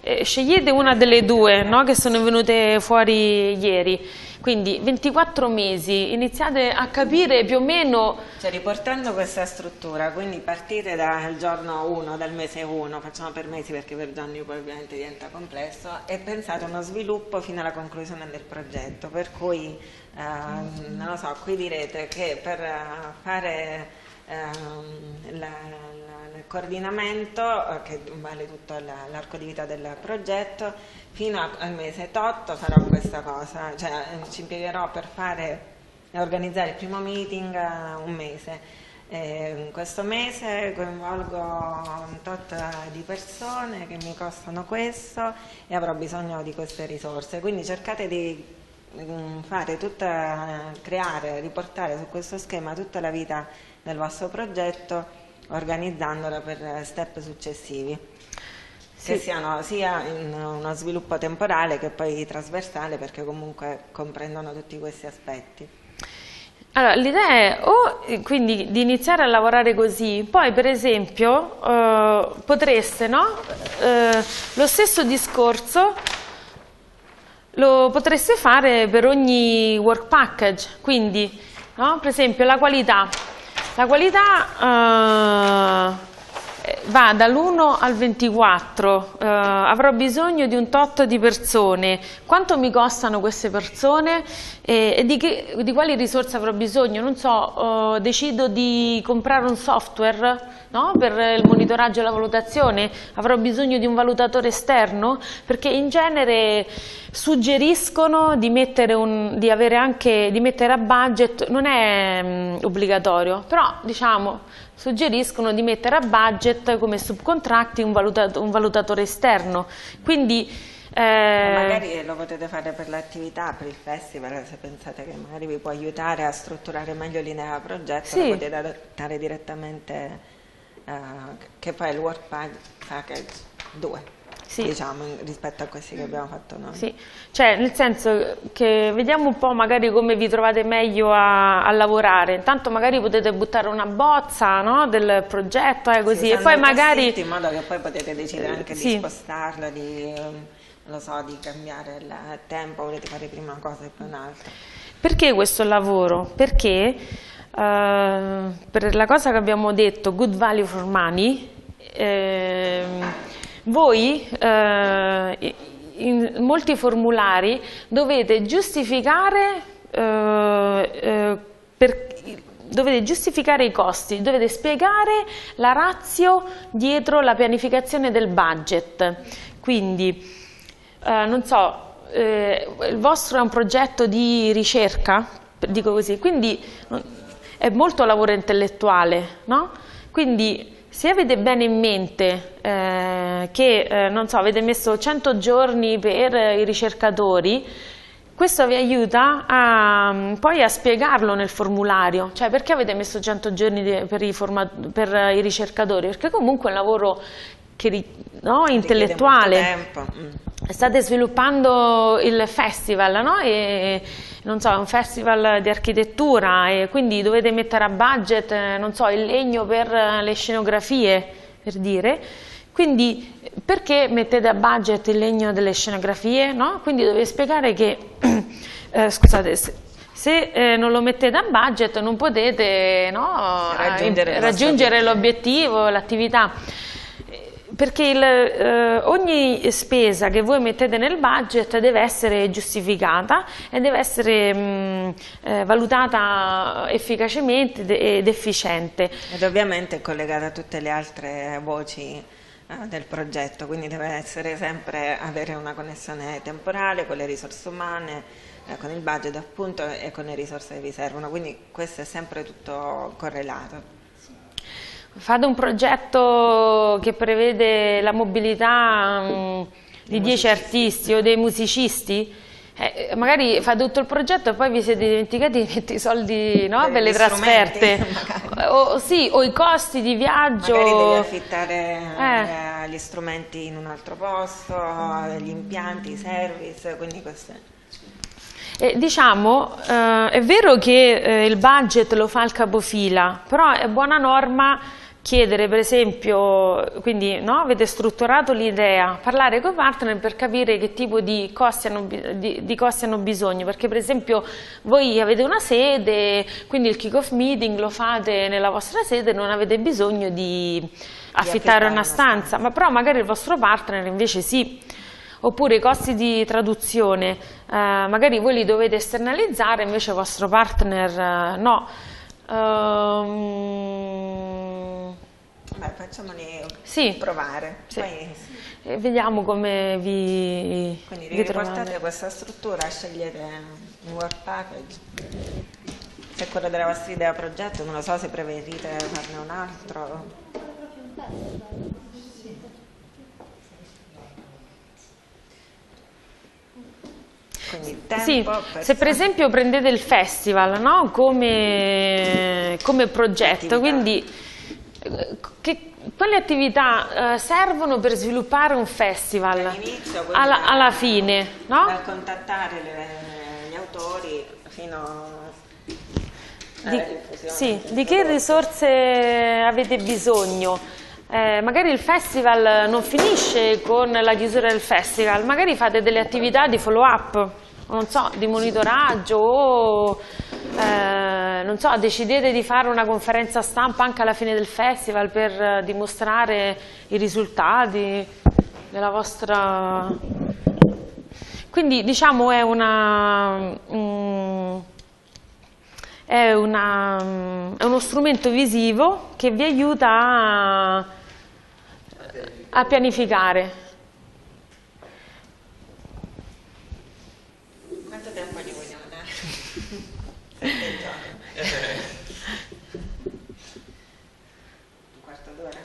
S1: eh, scegliete una delle due no? che sono venute fuori ieri. Quindi 24 mesi, iniziate a capire più o meno...
S2: Cioè riportando questa struttura, quindi partire dal giorno 1, dal mese 1, facciamo per mesi perché per giorni poi ovviamente diventa complesso, e pensate uno sviluppo fino alla conclusione del progetto, per cui, eh, non lo so, qui direte che per fare eh, la, coordinamento, eh, che vale tutto l'arco di vita del progetto, fino al mese 8 farò questa cosa, cioè eh, ci impiegherò per fare organizzare il primo meeting uh, un mese. E in questo mese coinvolgo un tot di persone che mi costano questo e avrò bisogno di queste risorse, quindi cercate di um, fare tutta, creare, riportare su questo schema tutta la vita del vostro progetto organizzandola per step successivi sì. che siano sia in uno sviluppo temporale che poi trasversale perché comunque comprendono tutti questi aspetti.
S1: Allora, l'idea è o quindi di iniziare a lavorare così, poi per esempio eh, potreste, no? eh, lo stesso discorso lo potreste fare per ogni work package, quindi no? per esempio la qualità. La qualità eh, va dall'1 al 24, eh, avrò bisogno di un tot di persone, quanto mi costano queste persone e, e di, che, di, quali risorse avrò bisogno? Non so, eh, decido di comprare un software no? per il monitoraggio e la valutazione, avrò bisogno di un valutatore esterno? Perché in genere suggeriscono di mettere, un, di anche, di mettere a budget, non è mh, mm, obbligatorio, però diciamo suggeriscono di mettere a budget come subcontratti un, valutat un valutatore esterno. Quindi,
S2: eh... magari lo potete fare per l'attività, per il festival, se pensate che magari vi può aiutare a strutturare meglio l'idea progetto, sì. lo potete adattare direttamente, eh, che poi è il Work Package 2 sì. diciamo, rispetto a questi che abbiamo fatto noi.
S1: Sì, cioè nel senso che vediamo un po' magari come vi trovate meglio a, a lavorare, intanto magari potete buttare una bozza no, del progetto eh, così sì, e poi magari...
S2: In modo che poi potete decidere anche sì. di spostarlo, di, lo so, di cambiare il tempo, volete fare prima una cosa e poi un'altra.
S1: Perché questo lavoro? Perché per la cosa che abbiamo detto, good value for money, eh, voi eh, in molti formulari dovete giustificare, eh, eh, per, dovete giustificare i costi, dovete spiegare la razio dietro la pianificazione del budget. Quindi, eh, non so, eh, il vostro è un progetto di ricerca, dico così, quindi è molto lavoro intellettuale, no? Quindi se avete bene in mente eh, che, eh, non so, avete messo 100 giorni per i ricercatori, questo vi aiuta a, mm, poi a spiegarlo nel formulario, cioè perché avete messo 100 giorni per i, per i ricercatori? Perché comunque è un lavoro che, no, intellettuale. Mm. State sviluppando il festival, no? E, non so, un festival di architettura e quindi dovete mettere a budget, eh, non so, il legno per eh, le scenografie, per dire. Quindi perché mettete a budget il legno delle scenografie? No? Quindi dovete spiegare che, eh, scusate, se, se eh, non lo mettete a budget non potete no, raggiungere l'obiettivo, l'attività perché il, eh, ogni spesa che voi mettete nel budget deve essere giustificata e deve essere mh, mm, eh, valutata efficacemente ed efficiente.
S2: Ed ovviamente collegata a tutte le altre voci eh, del progetto, quindi deve essere sempre avere una connessione temporale con le risorse umane, eh, con il budget appunto e con le risorse che vi servono, quindi questo è sempre tutto correlato.
S1: Fate un progetto che prevede la mobilità um, di 10 artisti o dei musicisti? Eh, magari fate tutto il progetto e poi vi siete dimenticati di mettere i soldi no, per le trasferte. o, sì, o, i costi di viaggio.
S2: Magari devi affittare eh. Eh, gli strumenti in un altro posto gli impianti, i service quindi queste.
S1: Eh, diciamo, eh, è vero che eh, il budget lo fa il capofila, però è buona norma chiedere per esempio, quindi no, avete strutturato l'idea, parlare con i partner per capire che tipo di costi, hanno, di, di costi, hanno, bisogno, perché per esempio voi avete una sede, quindi il kick-off meeting lo fate nella vostra sede, non avete bisogno di affittare una stanza, ma però magari il vostro partner invece sì. Oppure i costi di traduzione, eh, magari voi li dovete esternalizzare, invece il vostro partner eh, no.
S2: Um, Beh, facciamoli sì. provare.
S1: Sì. Poi... E vediamo come vi
S2: Quindi vi riportate questa struttura, scegliete un work package. Se è quello della vostra idea progetto, non lo so se preferite farne un altro.
S1: sì, se per esempio prendete il festival no? come, come, progetto, quindi che, quali attività eh, servono per sviluppare un festival alla, alla, fine? No?
S2: Dal contattare le, gli autori fino a...
S1: Di, sì, di che risorse avete bisogno? Eh, magari il festival non finisce con la chiusura del festival, magari fate delle attività di follow up, non so, di monitoraggio o eh, non so, decidete di fare una conferenza stampa anche alla fine del festival per dimostrare i risultati della vostra... Quindi diciamo è una... Um, è, una, è, uno strumento visivo che vi aiuta a, a pianificare.
S2: Quanto tempo gli vogliamo dare? Un quarto d'ora?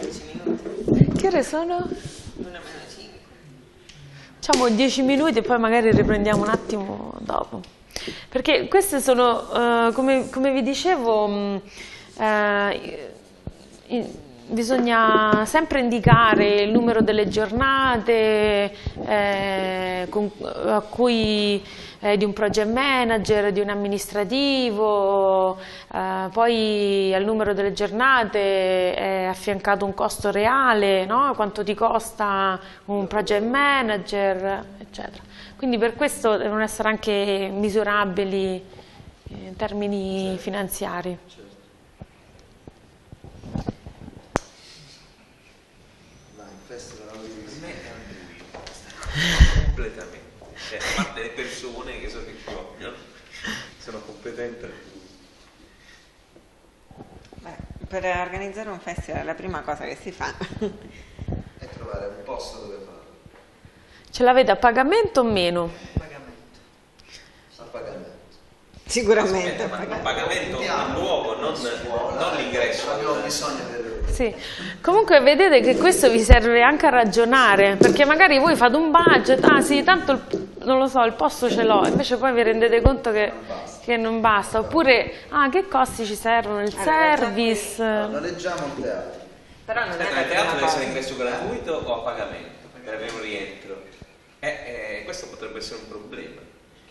S2: Dieci minuti?
S1: Che ore sono? Facciamo dieci minuti e poi magari riprendiamo un attimo dopo. Perché queste sono, uh, come, come, vi dicevo, uh, bisogna sempre indicare il numero delle giornate eh, con, a cui eh, di un project manager, di un amministrativo, eh, poi al numero delle giornate è affiancato un costo reale, no? quanto ti costa un project manager, eccetera. Quindi per questo devono essere anche misurabili eh, in termini finanziari.
S5: completamente cioè, a parte le persone che sono che ci vogliono sono competenti
S2: Beh, per organizzare un festival la prima cosa che si fa.
S4: È trovare un posto dove farlo.
S1: Ce l'avete a pagamento o meno?
S4: pagamento. A pagamento.
S2: Sicuramente
S5: a pagamento, pagamento il luogo non, non l'ingresso.
S4: Abbiamo bisogno del
S1: sì. Comunque vedete che questo vi serve anche a ragionare, perché magari voi fate un budget, ah sì, tanto il, non lo so, il posto ce l'ho, invece poi vi rendete conto che, che, non basta, oppure ah, che costi ci servono, il allora, service.
S4: No, leggiamo il teatro.
S2: Però non
S5: Aspetta, è il teatro deve essere ingresso gratuito o a pagamento per avere un rientro. Eh, eh, questo potrebbe essere un problema,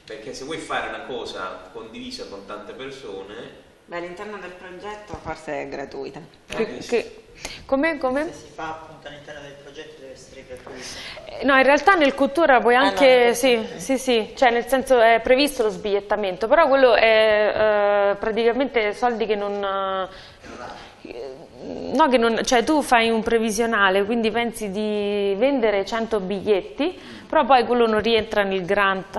S5: perché se vuoi fare una cosa condivisa con tante persone
S2: Beh, all'interno del progetto forse è gratuita.
S1: Che, che, come, come?
S6: Se si fa appunto all'interno del progetto deve essere gratuita.
S1: Eh, no, in realtà nel cultura puoi anche, ah, no, sì, sì, sì, cioè nel senso è previsto lo sbigliettamento, però quello è eh, praticamente soldi che non... Eh, no, che non, cioè tu fai un previsionale, quindi pensi di vendere 100 biglietti, però poi quello non rientra nel grant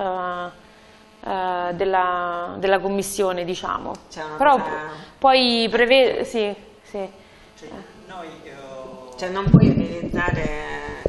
S1: eh, della, della, commissione, diciamo. Però cosa... poi prevede... Sì, sì.
S2: Cioè, noi, io... cioè non puoi utilizzare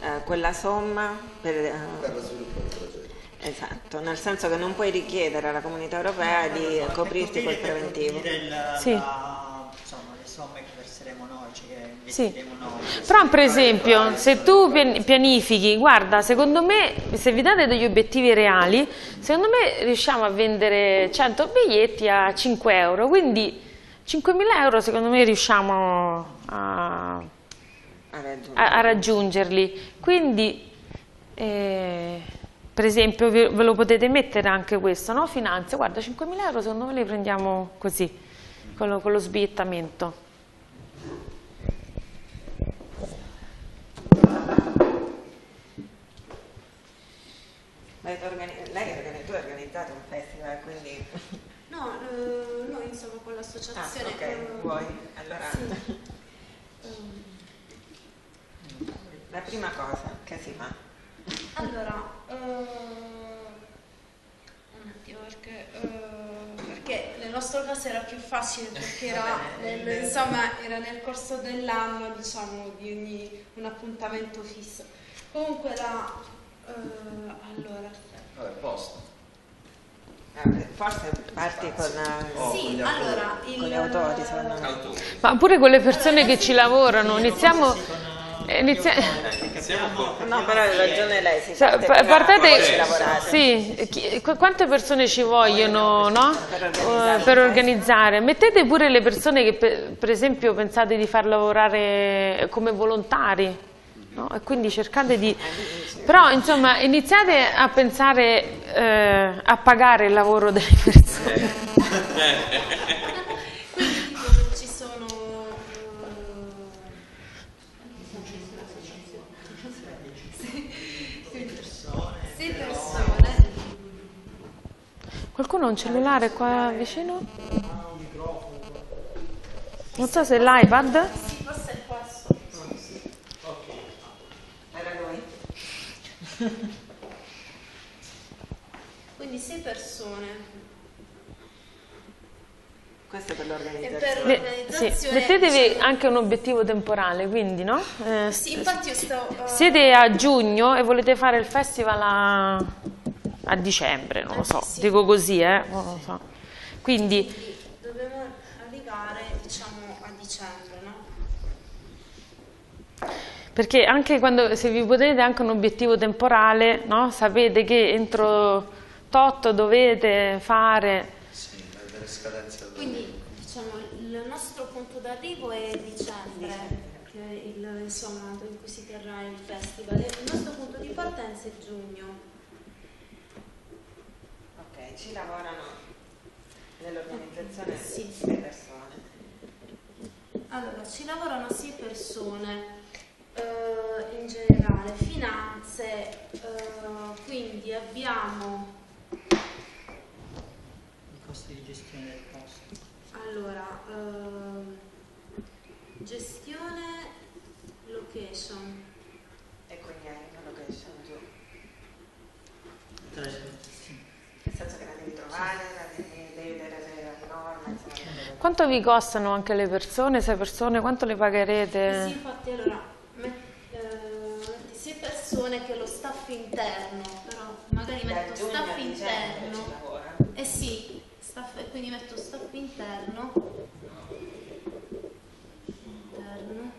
S2: eh, quella somma per, eh,
S4: per lo sviluppo del progetto.
S2: Esatto, nel senso che non puoi richiedere alla comunità europea no, di coprirti col preventivo.
S6: La,
S1: sì.
S6: la, insomma, le somme che verseremo noi, cioè che
S1: sì.
S6: noi.
S1: Però per esempio, se tu pianifichi, guarda, secondo me, se vi date degli obiettivi reali, secondo me riusciamo a vendere 100 biglietti a 5 euro, quindi 5.000 euro secondo me riusciamo a, a, a raggiungerli. Quindi... Eh, per esempio ve lo potete mettere anche questo, no? Finanze, guarda 5.000 euro secondo me li prendiamo così, con lo, con lo sbiettamento.
S2: Ma lei organi- tu hai organizzato un festival, quindi...
S3: No, eh, noi insomma con
S2: Ah,
S3: l'associazione...
S2: ok,
S3: eh,
S2: vuoi? Allora,
S3: Sì.
S2: La prima cosa che si fa?
S3: Allora, eh, un attimo perché, eh, perché nel nostro caso era più facile perché era nel, insomma, era nel corso dell'anno diciamo di ogni, un appuntamento fisso. Comunque la, eh, allora,
S4: Vabbè, posto.
S2: Eh, Forse parti con,
S4: Oh, con
S3: sì,
S4: gli autori.
S3: allora il,
S2: con gli autori, secondo me.
S5: Autori.
S1: Ma pure con le persone che ci lavorano, iniziamo...
S6: Sì,
S1: eh, inizia-
S5: Eh, iniziamo con-
S2: No, però hai ragione lei, si
S1: Cioè,
S2: parte
S1: pa-
S2: prima, poi ci
S1: partate,
S2: lavorate.
S1: sì, chi- qu- quante persone ci vogliono no?
S2: Per organizzare.
S1: Eh, per organizzare? Mettete pure le persone che per, per esempio pensate di far lavorare come volontari, no? e quindi cercate di... Però insomma iniziate a pensare eh, a pagare il lavoro delle persone.
S3: quindi ci sono sei persone
S1: Qualcuno ha un cellulare qua vicino? Non so se è l'iPad.
S3: sì, forse è questo
S2: Era lui?
S3: quindi sei persone
S2: Questo è per l'organizzazione.
S3: per
S1: Le- sì,
S3: l'organizzazione
S1: mettetevi anche un obiettivo temporale, quindi no? Eh,
S3: sì, infatti io sto eh,
S1: Siete a giugno e volete fare il festival a, a dicembre, non lo so,
S3: Sì.
S1: dico così, eh, non lo so. Quindi
S3: dobbiamo arrivare diciamo a dicembre no?
S1: Perché anche quando, se vi ponete anche un obiettivo temporale, no? sapete che entro tot dovete fare,
S4: Sì, le- delle scadenze al
S3: Quindi diciamo il nostro punto d'arrivo è dicembre, che è il, insomma, in cui si terrà il festival. e Il nostro punto di partenza è giugno.
S2: Ok, ci lavorano nell'organizzazione
S3: Sì.
S2: sei persone.
S3: Allora, ci lavorano sei persone eh, in generale, finanze, eh, quindi abbiamo
S6: i costi di gestione del posto.
S3: allora ehm, gestione, location.
S2: E quindi hai una location giù.
S6: Sì.
S2: Nel senso che la devi trovare, la devi, devi vedere se è la norma, insomma.
S1: quanto vi costano anche le persone, sei persone, quanto le
S3: Sì,
S1: pagherete?
S3: infatti allora eh, sei persone che lo staff interno, però magari
S2: Da
S3: metto
S2: giugno
S3: staff interno. Eh sì, staff, e quindi metto staff interno. Interno.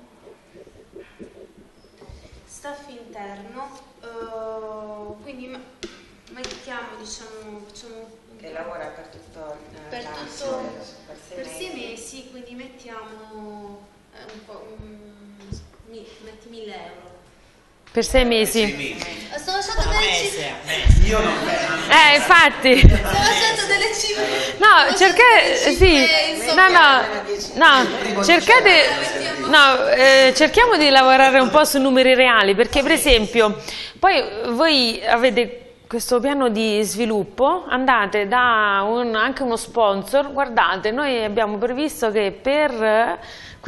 S3: Staff interno. eh, quindi me- mettiamo, diciamo, facciamo
S2: Che lavora per tutto il
S3: per
S2: l'anno,
S3: tutto
S2: per sei
S3: per sei
S2: mesi.
S3: mesi, quindi mettiamo eh, un po', mi- metti 1000 euro.
S1: Per sei mesi?
S3: Sto facendo
S6: A
S3: delle cifre.
S4: Io non
S1: Eh, infatti.
S3: Sto facendo delle cifre.
S1: No, cercate, sì,
S3: insomma.
S1: no, no, cercate, no, eh, cerchiamo di lavorare un po' su numeri reali, perché per esempio, poi voi avete questo piano di sviluppo, andate da un- anche uno sponsor, guardate, noi abbiamo previsto che per,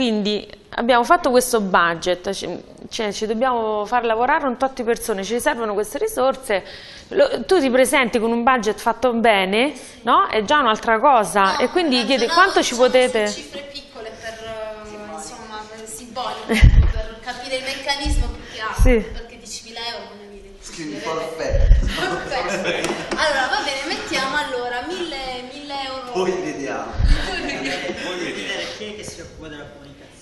S1: quindi abbiamo fatto questo budget, ci, cioè, ci dobbiamo far lavorare un tot di persone, ci servono queste risorse, lo- tu ti presenti con un budget fatto bene, no? È già un'altra cosa
S3: No,
S1: e quindi chiedi
S3: ragionavo,
S1: quanto ci potete...
S3: cifre piccole per, eh, insomma, per simboliche, per capire il meccanismo che altro,
S1: Sì.
S3: perché 10.000 euro voglio dire.
S4: Scrivi forfè.
S3: Perfetto. Allora, va bene, mettiamo allora 1000, 1000 euro.
S4: Poi vediamo.
S3: Poi vediamo.
S6: Chi è che si occupa della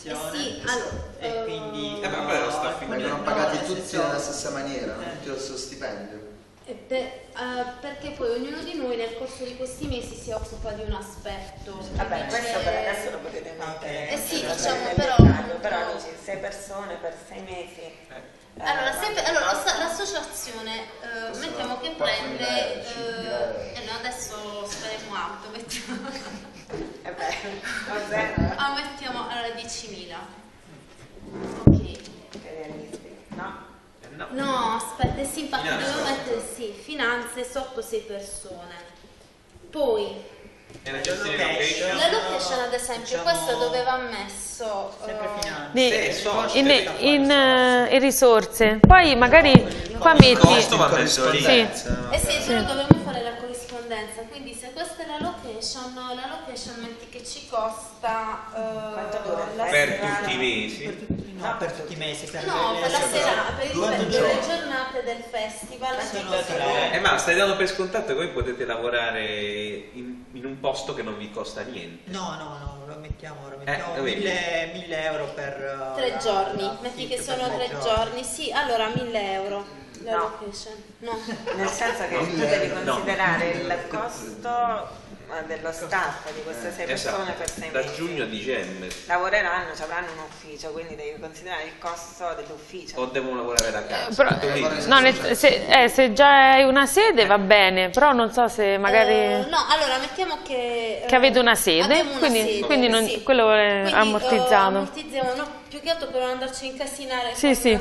S6: comunicazione?
S3: Eh sì, allora,
S6: e
S3: eh,
S6: quindi
S5: Eh, staff
S6: alcuni
S4: Vengono
S6: hanno
S4: pagati tutti nella stessa maniera,
S6: Eh.
S4: tutti lo stesso stipendio.
S3: E per- eh, perché poi ognuno di noi nel corso di questi mesi si occupa di un aspetto.
S2: Vabbè, questo per adesso lo potete mettere.
S3: Eh sì, diciamo, però-
S2: Però dici, sei persone per sei mesi.
S5: Eh.
S2: eh,
S3: Allora, se-
S2: quanto
S3: allora, l'associazione eh, mettiamo che
S4: 4.000
S3: prende
S4: euro, 5.000 euro.
S3: eh, eh, no, adesso speriamo alto mettiamo.
S2: Eh beh, zero?
S3: Ah, mettiamo allora 10.000. Ok.
S2: No?
S5: Eh, no.
S3: No, aspetta, eh sì, infatti
S5: Finanze.
S3: devo mettere sì, finanze sotto 6 persone. Poi
S5: E la
S6: Location.
S3: la location ad esempio,
S6: Diciamo-
S3: questo dove va messo
S6: Sempre
S3: eh,
S6: finanze.
S1: Di-
S5: Sì,
S1: in, in, eh, in risorse. Poi magari qua metti...
S5: costo va messo lì.
S1: Sì.
S3: Eh sì, però dovremmo fare la corrispondenza, quindi se questa è la location, la location metti che ci costa eh, la
S5: Per
S3: serata.
S5: tutti i mesi.
S6: No, per tutti i mesi. Per
S3: No,
S6: le-
S3: per la serata, per, per le
S6: giorni?
S3: giornate del festival.
S5: Eh, ma stai dando per scontato che voi potete lavorare in, in un posto che non vi costa niente.
S6: No, no, no, lo mettiamo, lo mettiamo
S5: Eh, vedi.
S6: 1000, 1000 euro per... uh,
S3: Tre
S6: la-
S3: giorni,
S6: la-
S3: metti che
S6: per
S3: sono tre giorni. Sì, allora 1000 euro la
S2: No.
S3: location. No.
S2: Nel senso che tu devi considerare il costo eh, dello staff di queste sei persone per sei
S5: Esatto, da
S2: mesi.
S5: giugno a dicembre.
S2: Lavoreranno, ci avranno un ufficio, quindi devi considerare il costo dell'ufficio.
S5: O devono lavorare da casa.
S1: Però,
S5: Tu dici-
S1: no, nel- se, eh, se già hai una sede va bene, però non so se magari...
S3: Eh, no, allora mettiamo che... eh,
S1: Che avete una sede,
S3: una
S1: quindi-
S3: sede,
S1: quindi non-
S3: sì.
S1: quello è
S3: Quindi,
S1: ammortizzato.
S3: eh, ammortizziamo, no, più che altro per non andarci a incasinare.
S1: Sì, sì.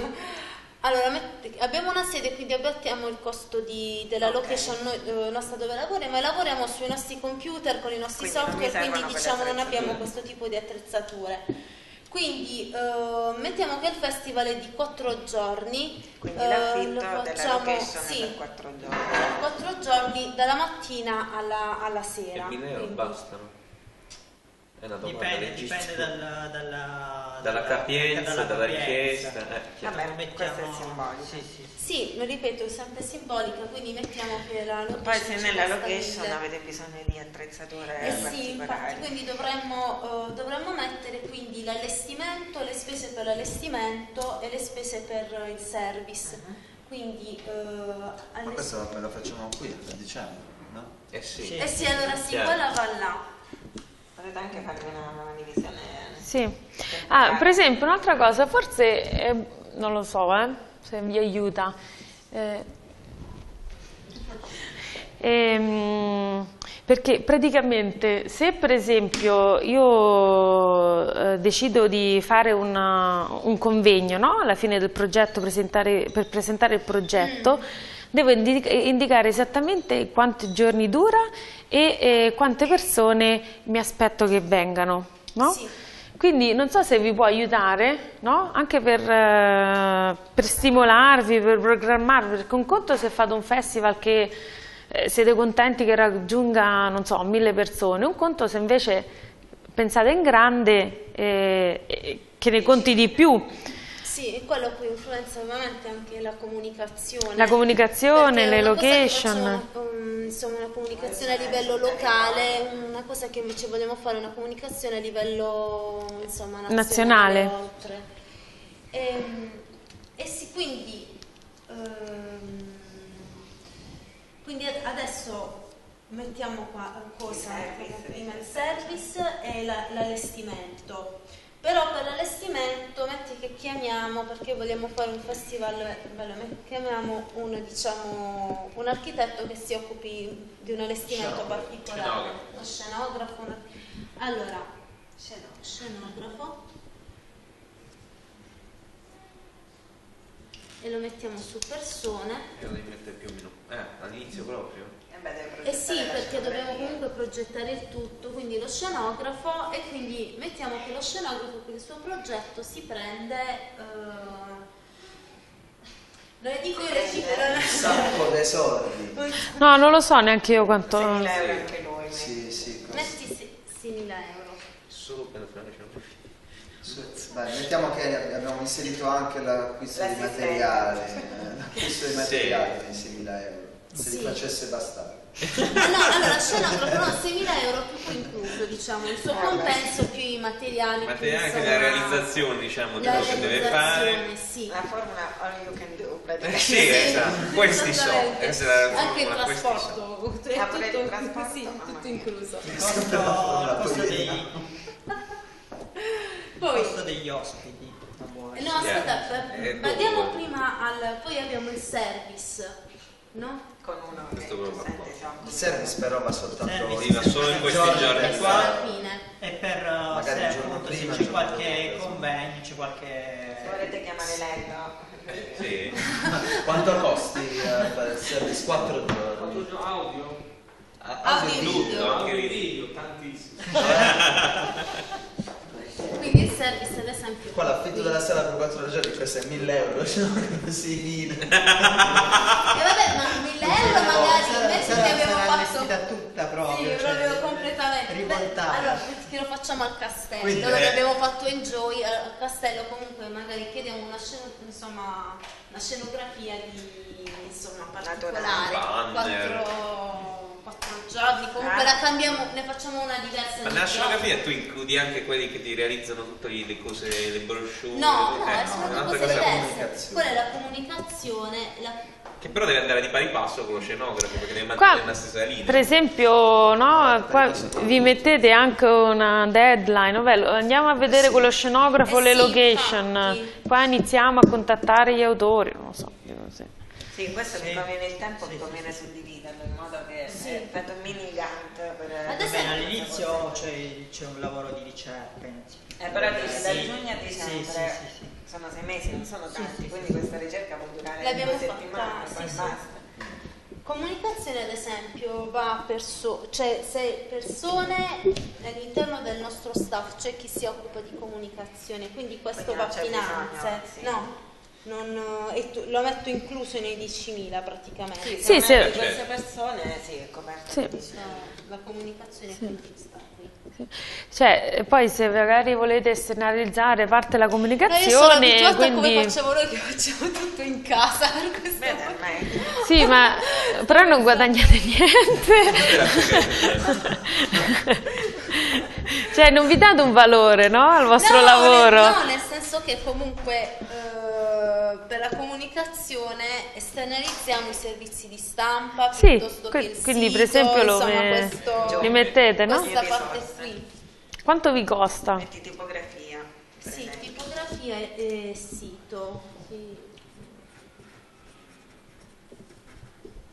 S3: Allora, met- abbiamo una sede, quindi abbattiamo il costo di- della
S2: Ok.
S3: location noi- eh, nostra dove lavoriamo e lavoriamo sui nostri computer con i nostri
S2: Quindi
S3: software, quindi diciamo non abbiamo questo tipo di attrezzature. Quindi eh, mettiamo che il festival è di quattro giorni.
S2: Quindi
S3: eh,
S2: l'affitto
S3: lo
S2: della
S3: facciamo-
S2: location
S3: sì,
S2: è per quattro giorni.
S3: per quattro giorni dalla mattina alla, alla
S5: E
S3: sera.
S5: 1000 euro
S3: quindi-
S5: bastano. È una domanda
S6: Dipende, dipende dalla, dalla,
S5: Dalla capienza, dalla richiesta, eh.
S2: Vabbè,
S6: mettiamo-
S2: questo è simbolico.
S6: Sì, sì.
S3: Sì, lo ripeto, è sempre simbolica, quindi mettiamo che la location
S2: Poi se nella location
S3: mille.
S2: avete bisogno di attrezzature
S3: Eh sì, infatti, quindi dovremmo, eh, dovremmo mettere quindi l'allestimento, le spese per l'allestimento e le spese per il service. Quindi, eh,
S4: Ma
S3: alle-
S4: questo me lo facciamo qui a dicembre, no?
S5: Eh sì.
S6: Sì.
S3: eh sì, allora sì,
S5: Chiaro.
S3: quella va là.
S2: Potete anche fare una, una divisione.
S1: Sì. Ah, per esempio, un'altra cosa, forse, eh, non lo so, eh, se vi aiuta. Eh, ehm, perché praticamente se per esempio io eh, decido di fare una- un convegno no? alla fine del progetto presentare- per presentare il progetto devo indi- indicare esattamente quanti giorni dura e eh, quante persone mi aspetto che vengano no?
S3: Sì.
S1: Quindi non so se vi può aiutare, no? anche per, eh, per stimolarvi, per programmarvi, perché un conto se fate un festival che eh, siete contenti che raggiunga, non so, mille persone, un conto se invece pensate in grande eh, che ne conti di più.
S3: Sì, e quello poi influenza ovviamente anche la comunicazione.
S1: La comunicazione, le
S3: una
S1: location.
S3: facciamo, um, insomma, una comunicazione a livello locale, una cosa che invece vogliamo fare è una comunicazione a livello insomma, nazionale.
S1: Nazionale.
S3: oltre. Ehm, E, sì, quindi, ehm, quindi ad- adesso mettiamo qua cosa?
S2: Il service.
S3: Prima il service e la- l'allestimento. Però per l'allestimento metti che chiamiamo, perché vogliamo fare un festival met- chiamiamo un, diciamo, un architetto che si occupi di un allestimento particolare.
S5: Scenografo.
S3: Uno scenografo. un- Allora, scenografo. E lo mettiamo su persone.
S5: E lo devi mettere più o meno. Eh, all'inizio proprio?
S2: Eh beh,
S3: Eh sì, perché dobbiamo comunque progettare il tutto, quindi lo scenografo e quindi mettiamo che lo scenografo per il suo progetto si prende... eh, non dico io cifre,
S4: Un sacco di soldi.
S1: No, non lo so neanche io quanto...
S2: 6.000 euro anche lui.
S4: Sì, sì.
S3: metti 6.000 euro.
S5: Solo per fare
S4: Dai, mettiamo che abbiamo inserito anche l'acquisto di materiale. eh, L'acquisto di materiale nei 6.000 euro. Se
S3: Sì.
S4: li facesse bastare.
S3: Ah, no, allora scenografo no, 6.000 euro tutto incluso, diciamo, il suo
S2: Vabbè.
S3: compenso più i materiali. più,
S5: Materiale anche la realizzazione, diciamo, di
S3: la
S5: quello che deve fare.
S3: realizzazione, Sì.
S2: La formula all you can do,
S5: Eh
S2: praticamente.
S5: sì, esatto. Questi sono. La
S3: Anche il trasporto, è
S2: Ah, pure il
S3: tutto,
S2: trasporto?
S3: sì, tutto incluso.
S6: Costo, il costo dei, il
S3: Poi,
S6: costo degli ospiti.
S3: no, aspetta,
S5: Yeah. Eh,
S3: andiamo prima al, poi abbiamo il service, no?
S2: Con uno che
S5: Questo proprio
S2: sente soldi.
S4: Il service però va soltanto
S5: ma solo in questi giorni
S3: Questo
S5: qua.
S3: alla fine.
S6: E c'è qualche convegno, c'è qualche...
S2: Se volete chiamare lei, no?
S5: Sì.
S4: Quanto costi eh, il service 4 giorni?
S7: audio?
S4: Ah,
S3: Audio e
S4: tutto.
S3: video.
S5: Anche lì.
S7: video, tantissimo.
S3: Quindi il service ad esempio...
S4: Qua l'affitto della sala per 4 giorni costa 1000 euro, cioè così
S3: E vabbè, ma 1000 euro magari
S6: sarà,
S3: invece
S6: sarà,
S3: che abbiamo
S6: sarà
S3: fatto...
S6: allestita tutta proprio.
S3: Sì,
S6: cioè,
S3: proprio completamente.
S6: rivoltata.
S3: Allora, perché lo facciamo al castello,
S4: Quindi,
S3: dove
S5: eh.
S3: abbiamo fatto enjoy, al castello comunque magari chiediamo una, sceno- insomma, una scenografia di insomma particolare,
S5: Banner.
S3: quattro giorni, comunque
S2: Ah.
S3: la cambiamo, ne facciamo una diversa.
S5: Ma
S3: giorno.
S5: scenografia tu includi anche quelli che ti realizzano tutte le cose, le brochure?
S3: No, no,
S5: eh,
S3: sono due
S5: un'altra
S3: cose
S5: cosa
S3: diverse. Quella è la comunicazione, la
S5: Che però deve andare di pari passo con lo scenografo perché deve
S1: Qua,
S5: mantenere la stessa linea.
S1: per esempio, no, qua vi mettete anche una deadline, ovvero andiamo a vedere con lo scenografo
S3: Eh
S1: le
S3: sì,
S1: location,
S3: infatti.
S1: qua iniziamo a contattare gli autori, non lo so. io non so.
S2: Sì, questo
S6: Sì.
S2: mi conviene il tempo,
S6: Sì,
S2: mi
S6: sì,
S2: conviene
S6: sì.
S2: suddividerlo in modo che
S3: Sì.
S2: eh, faccio un mini Gantt per...
S6: Bene, all'inizio c'è, c'è un lavoro di ricerca.
S2: Eh, però dici da
S6: Sì.
S2: giugno a
S6: Sì,
S2: dicembre
S6: sì, sì, sì.
S2: sono sei mesi, non sono
S6: Sì,
S2: tanti,
S6: sì,
S2: quindi
S6: sì.
S2: questa ricerca può durare
S3: L'abbiamo
S2: due settimane,
S3: sì,
S2: poi
S3: sì.
S2: basta.
S3: Comunicazione ad esempio va a perso- cioè se persone all'interno del nostro staff c'è chi si occupa di comunicazione, quindi questo
S2: Quindi
S3: va a finanze.
S2: bisogno, sì.
S3: No, non, eh, e tu- lo metto incluso nei 10.000 praticamente.
S2: Sì,
S1: Sì,
S2: se
S1: sì.
S2: aumenti queste persone sì, è coperta
S1: Sì.
S2: benissimo.
S3: La comunicazione quindi sta qui.
S1: Cioè, poi se magari volete esternalizzare parte la
S3: No, io sono
S1: comunicazione,
S3: abituata
S1: quindi...
S3: come facevo noi che facciamo tutto in casa. per questo
S2: Bene, ormai.
S1: Sì, ma però non guadagnate niente. cioè, non vi date un valore, no? Al vostro
S3: No,
S1: lavoro.
S3: nel- No, nel senso che comunque eh, per la comunicazione esternalizziamo i servizi di stampa
S1: Sì,
S3: piuttosto
S1: que-
S3: che il
S1: quindi
S3: sito,
S1: per esempio lo
S3: insomma,
S1: me-
S3: questo-
S1: li mettete, no?
S3: Questa parte qui.
S1: Quanto vi costa?
S2: Metti tipografia.
S3: Sì,
S2: esempio.
S3: tipografia e, e sito. sì.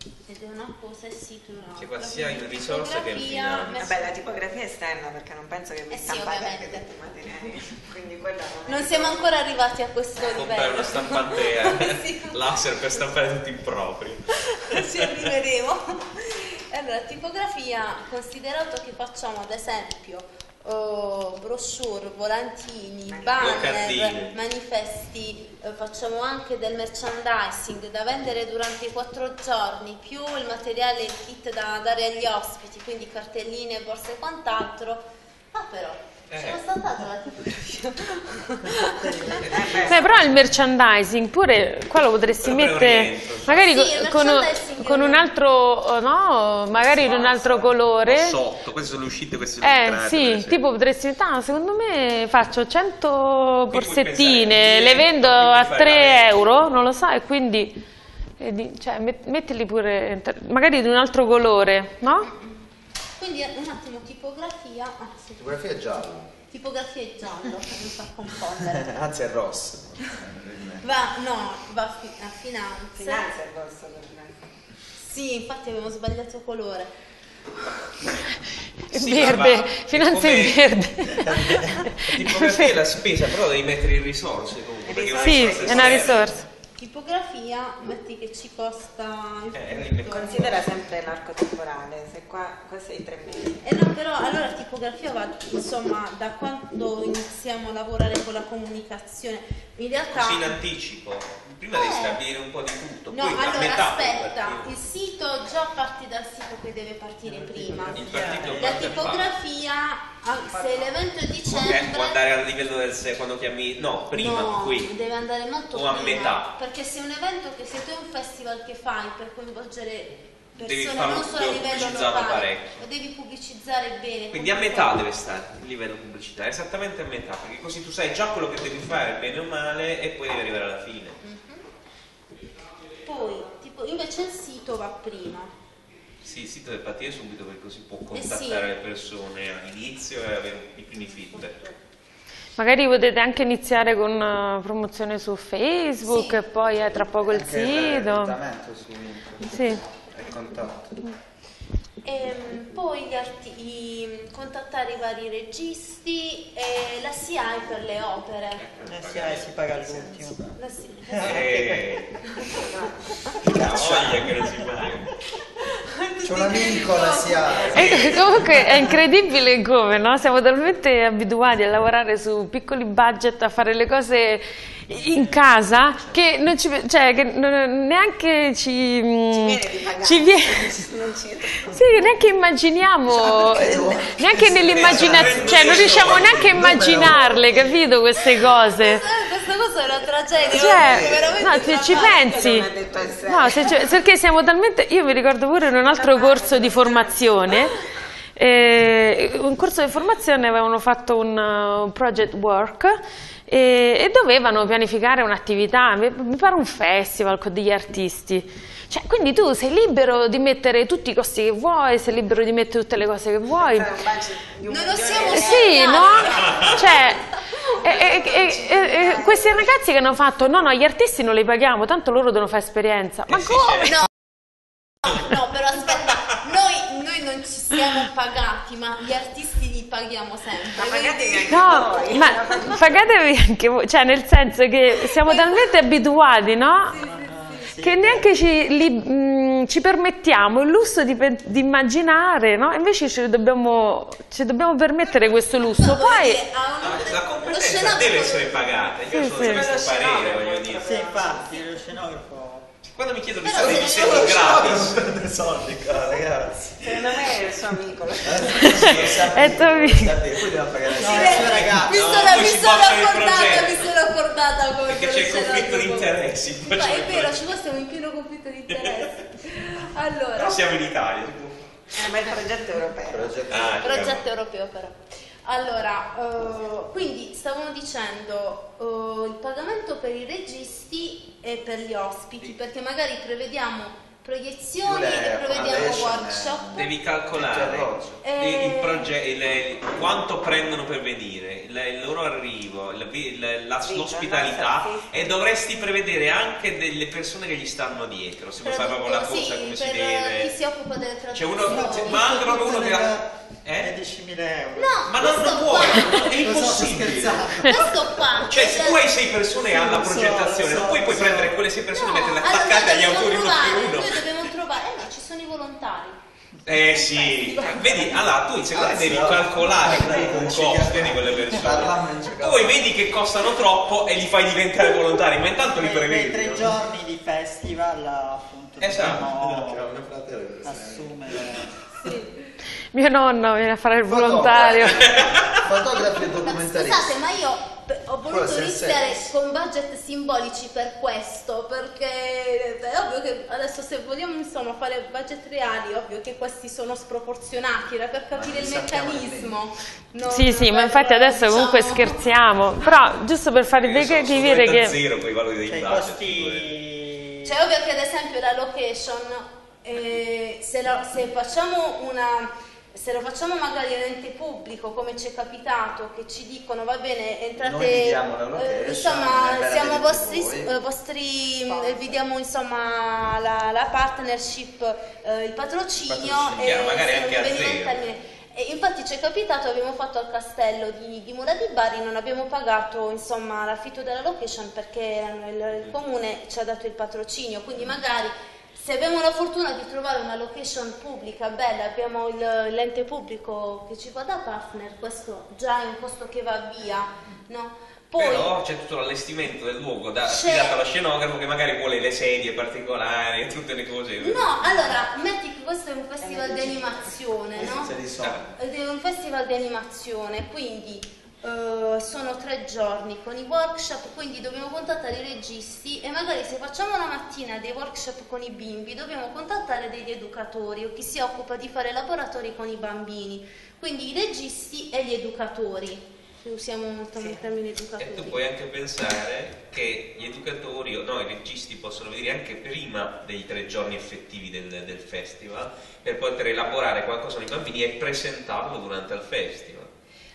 S3: Ed è una cosa e è un'altra.
S5: Sì, qua sia in risorse che in finanza.
S2: Vabbè, la tipografia è esterna perché non penso che vi
S3: Eh sì,
S2: stampate anche
S3: ovviamente.
S2: tutti i materiali, quindi quella non è
S3: Non siamo ancora arrivati a questo
S5: Comprare
S3: livello.
S5: una stampante eh,
S3: Sì.
S5: laser per stampare tutti in proprio.
S3: ci arriveremo. Allora, tipografia, considerato che facciamo ad esempio oh, brochure, volantini, banner,
S5: Cartine.
S3: manifesti, eh, facciamo anche del merchandising da vendere durante i quattro giorni, più il materiale, il kit da dare agli ospiti, quindi cartelline, borse e quant'altro. Ah però,
S5: Eh.
S3: sono saltata la tipografia.
S1: Beh, però il merchandising pure qua lo potresti mettere magari
S3: Sì,
S1: con, con un altro, no, magari in un altro colore.
S5: Sotto, queste sono le uscite, queste sono le
S1: Eh sì, tipo potresti mettere, ah, secondo me faccio 100
S5: puoi
S1: borsettine, le vendo a
S5: fai
S1: 3
S5: la
S1: euro, non lo so, e quindi e di- cioè, met- mettili pure, magari di un altro colore, no?
S3: Quindi un attimo, tipografia,
S4: Tipografia è gialla,
S3: tipografia è giallo, per non far confondere.
S4: anzi è rossa.
S3: Va, no, va a, fi- a finanze.
S2: Finanza è il vostro per me.
S3: Sì, infatti abbiamo sbagliato colore.
S5: Sì,
S1: verde,
S5: ma
S1: in
S5: come-
S1: verde.
S5: Tipografia è la spesa, però devi mettere in risorse comunque.
S1: sì, è una risorsa.
S3: Tipografia, metti che ci costa il
S5: Eh,
S3: tutto.
S5: lì
S2: Considera sempre l'arco temporale, se qua, questi sono i tre mesi.
S3: Eh no, però allora tipografia va insomma da quando iniziamo a lavorare con la comunicazione. In realtà
S5: Così in anticipo. Prima devi
S3: Eh.
S5: stabilire un po' di tutto.
S3: No,
S5: poi a
S3: allora
S5: metà
S3: aspetta, il sito già parti dal sito che deve partire prima.
S5: Il partito
S3: La tipografia, ah, se l'evento è dicembre,
S5: può andare al livello del 6 quando chiami. No, prima
S3: no,
S5: qui.
S3: deve andare molto
S5: O a
S3: prima.
S5: metà.
S3: Perché se è un evento che se tu è un festival che fai per coinvolgere
S5: Devi
S3: persone
S5: farlo
S3: non solo a livello
S5: pubblicizzato
S3: locale,
S5: parecchio.
S3: lo devi pubblicizzare bene.
S5: Quindi a metà deve stare il livello pubblicità, esattamente a metà, perché così tu sai già quello che devi fare, bene o male, e poi devi arrivare alla fine.
S3: Poi, tipo, invece il sito va prima.
S5: Sì, il sito deve partire subito perché così può
S3: Eh sì.
S5: contattare le persone all'inizio e avere i primi feedback.
S1: Magari potete anche iniziare con eh, promozione su Facebook
S3: Sì.
S1: e poi eh, tra poco il sito.
S4: su.
S1: Sì.
S4: E contatto.
S3: ehm, poi gli arti- i- contattare i vari registi e la SIAE per le opere.
S6: Eh sì, eh, si paga all'ultimo.
S3: La SI-
S5: Eh, la voglia che non si paga.
S4: C'è un amico alla SIA.
S1: E comunque è incredibile come, no? Siamo talmente abituati a lavorare su piccoli budget, a fare le cose in casa, che, non ci, cioè, che non- neanche ci... mm,
S2: viene di pagare.
S1: ci viene-
S2: Non ci-
S1: Sì, neanche immaginiamo, eh, neanche nell'immaginazione, cioè non riusciamo neanche a immaginarle, capito, queste cose.
S3: Questa cosa è una tragedia.
S1: Cioè, no, se ci pensi, no, se ci- perché siamo talmente, io mi ricordo pure in un altro corso di formazione, eh, un corso di formazione avevano fatto un uh, project work e, e dovevano pianificare un'attività, mi, mi pare un festival con degli artisti. Cioè, quindi tu sei libero di mettere tutti i costi che vuoi, sei libero di mettere tutte le cose che vuoi.
S2: Un un
S3: Noi non
S2: milione
S3: siamo
S1: Eh sì, no? Cioè, e, e- e- e- e questi ragazzi che hanno fatto, no, no, gli artisti non li paghiamo, tanto loro devono fare esperienza. Ma come?
S5: certo.
S3: No, però aspetta, non ci siamo pagati, ma gli artisti li paghiamo sempre.
S2: Ma pagatevi anche
S1: No,
S2: voi.
S1: ma pagatevi anche voi, cioè nel senso che siamo talmente abituati, no? Che neanche ci, li- mh, ci permettiamo il lusso di, di immaginare, no? Invece ci dobbiamo, ci dobbiamo permettere questo lusso.
S3: No,
S1: Poi,
S5: La
S3: lo
S5: competenza deve essere pagata. Io
S1: Sì,
S5: sono
S1: sì.
S5: questo parere, voglio dire.
S6: Sì, infatti, lo scenografo...
S5: Quando mi chiedono di
S3: Però
S5: fare dei
S3: se
S5: disegni
S3: ne-
S5: gratis,
S4: Non soldi qua, ragazzi.
S2: Secondo me è il suo amico. lo-
S1: È tuo amico.
S4: Poi devo pagare
S6: No, è
S4: SIA.
S6: suo ragazzo.
S3: Mi
S5: No,
S3: sono, mi sono accordata, mi sono accordata con
S5: perché c'è
S3: il
S5: conflitto di interessi.
S3: Ma è vero, ci siamo in pieno conflitto di interessi. Allora,
S5: Però siamo in Italia.
S2: Eh, ma il progetto europeo.
S4: Progetto.
S5: Ah,
S3: progetto europeo però. Allora, eh, quindi stavamo dicendo eh, il pagamento per i registi e per gli ospiti, perché magari prevediamo proiezioni
S4: le
S3: e prevediamo
S4: accommodation,
S3: workshop.
S5: Devi calcolare il, il
S3: Eh.
S5: proge- il- il- quanto prendono per venire, il, il loro arrivo, il- il- la-
S2: Sì,
S5: l'ospitalità e dovresti prevedere anche delle persone che gli stanno dietro, se vuoi fare proprio la cosa
S3: Sì,
S5: come si deve.
S3: chi si occupa delle
S5: C'è
S3: traduzioni.
S5: uno, ma anche proprio uno che ha... Eh?
S6: 10.000 euro.
S3: No,
S5: Ma non, non puoi, è
S6: so,
S5: impossibile.
S3: Questo qua.
S5: Cioè, se tu hai sei persone
S6: Sì,
S5: alla
S6: so,
S5: progettazione,
S6: lo
S5: non
S6: so,
S5: puoi
S6: lo
S5: poi
S6: so.
S5: prendere quelle sei persone e
S3: No,
S5: metterle
S3: allora
S5: attaccate
S3: noi
S5: agli autori uno per uno.
S3: Noi dobbiamo trovare, eh no, ci sono i volontari.
S5: Eh sì, vedi, allora tu secondo me
S4: Ah,
S5: devi
S4: sì, no.
S5: calcolare comunque un costo di quelle persone. Poi vedi che costano troppo e li fai diventare volontari, ma intanto li prevedi.
S6: tre
S5: no?
S6: giorni di festival appunto
S5: Esatto.
S6: Dobbiamo
S4: era
S6: assumere
S1: mio nonno viene a fare il volontario.
S4: Fotografi e
S3: Ma
S4: documentaristi.
S3: scusate, ma io ho voluto iniziare con budget simbolici per questo, perché è ovvio che adesso se vogliamo insomma fare budget reali, ovvio che questi sono sproporzionati, era per capire il meccanismo. non
S1: Sì, sì, ma infatti adesso comunque
S3: diciamo-
S1: scherziamo. Però, giusto per farvi capire che...
S5: zero con i valori dei
S6: cioè,
S5: budget.
S6: costi
S3: Cioè, ovvio che ad esempio la location, eh, se, la- se facciamo una. Se lo facciamo magari in ente pubblico, come ci è capitato, che ci dicono va bene, entrate.
S4: Noi vi diamo la location,
S3: eh, insomma, siamo vostri, vostri eh, vi diamo insomma la, la partnership, eh, il patrocinio,
S5: Patrocinio, chiaro, magari anche a zero.
S3: e infatti ci è capitato, abbiamo fatto al castello di, di Mura di Bari, non abbiamo pagato insomma, l'affitto della location perché il, il comune ci ha dato il patrocinio, quindi magari se abbiamo la fortuna di trovare una location pubblica bella, abbiamo il- l'ente pubblico che ci fa da partner, questo già è un costo che va via, no? Poi,
S5: Però c'è tutto l'allestimento del luogo da, affidato allo scenografo che magari vuole le sedie particolari, tutte le cose.
S3: no, allora, metti che questo è un festival di animazione, no?
S4: Li so.
S3: Ed è un festival di animazione, quindi eh, sono tre giorni con i workshop, quindi dobbiamo contattare i registi e magari se facciamo la mattina dei workshop con i bimbi dobbiamo contattare degli educatori o chi si occupa di fare laboratori con i bambini, quindi i registi e gli educatori. Usiamo molto il termine
S5: E tu
S3: educatori.
S5: puoi anche pensare che gli educatori o no, i registi possono venire anche prima dei tre giorni effettivi del, del festival per poter elaborare qualcosa con i bambini e presentarlo durante il festival.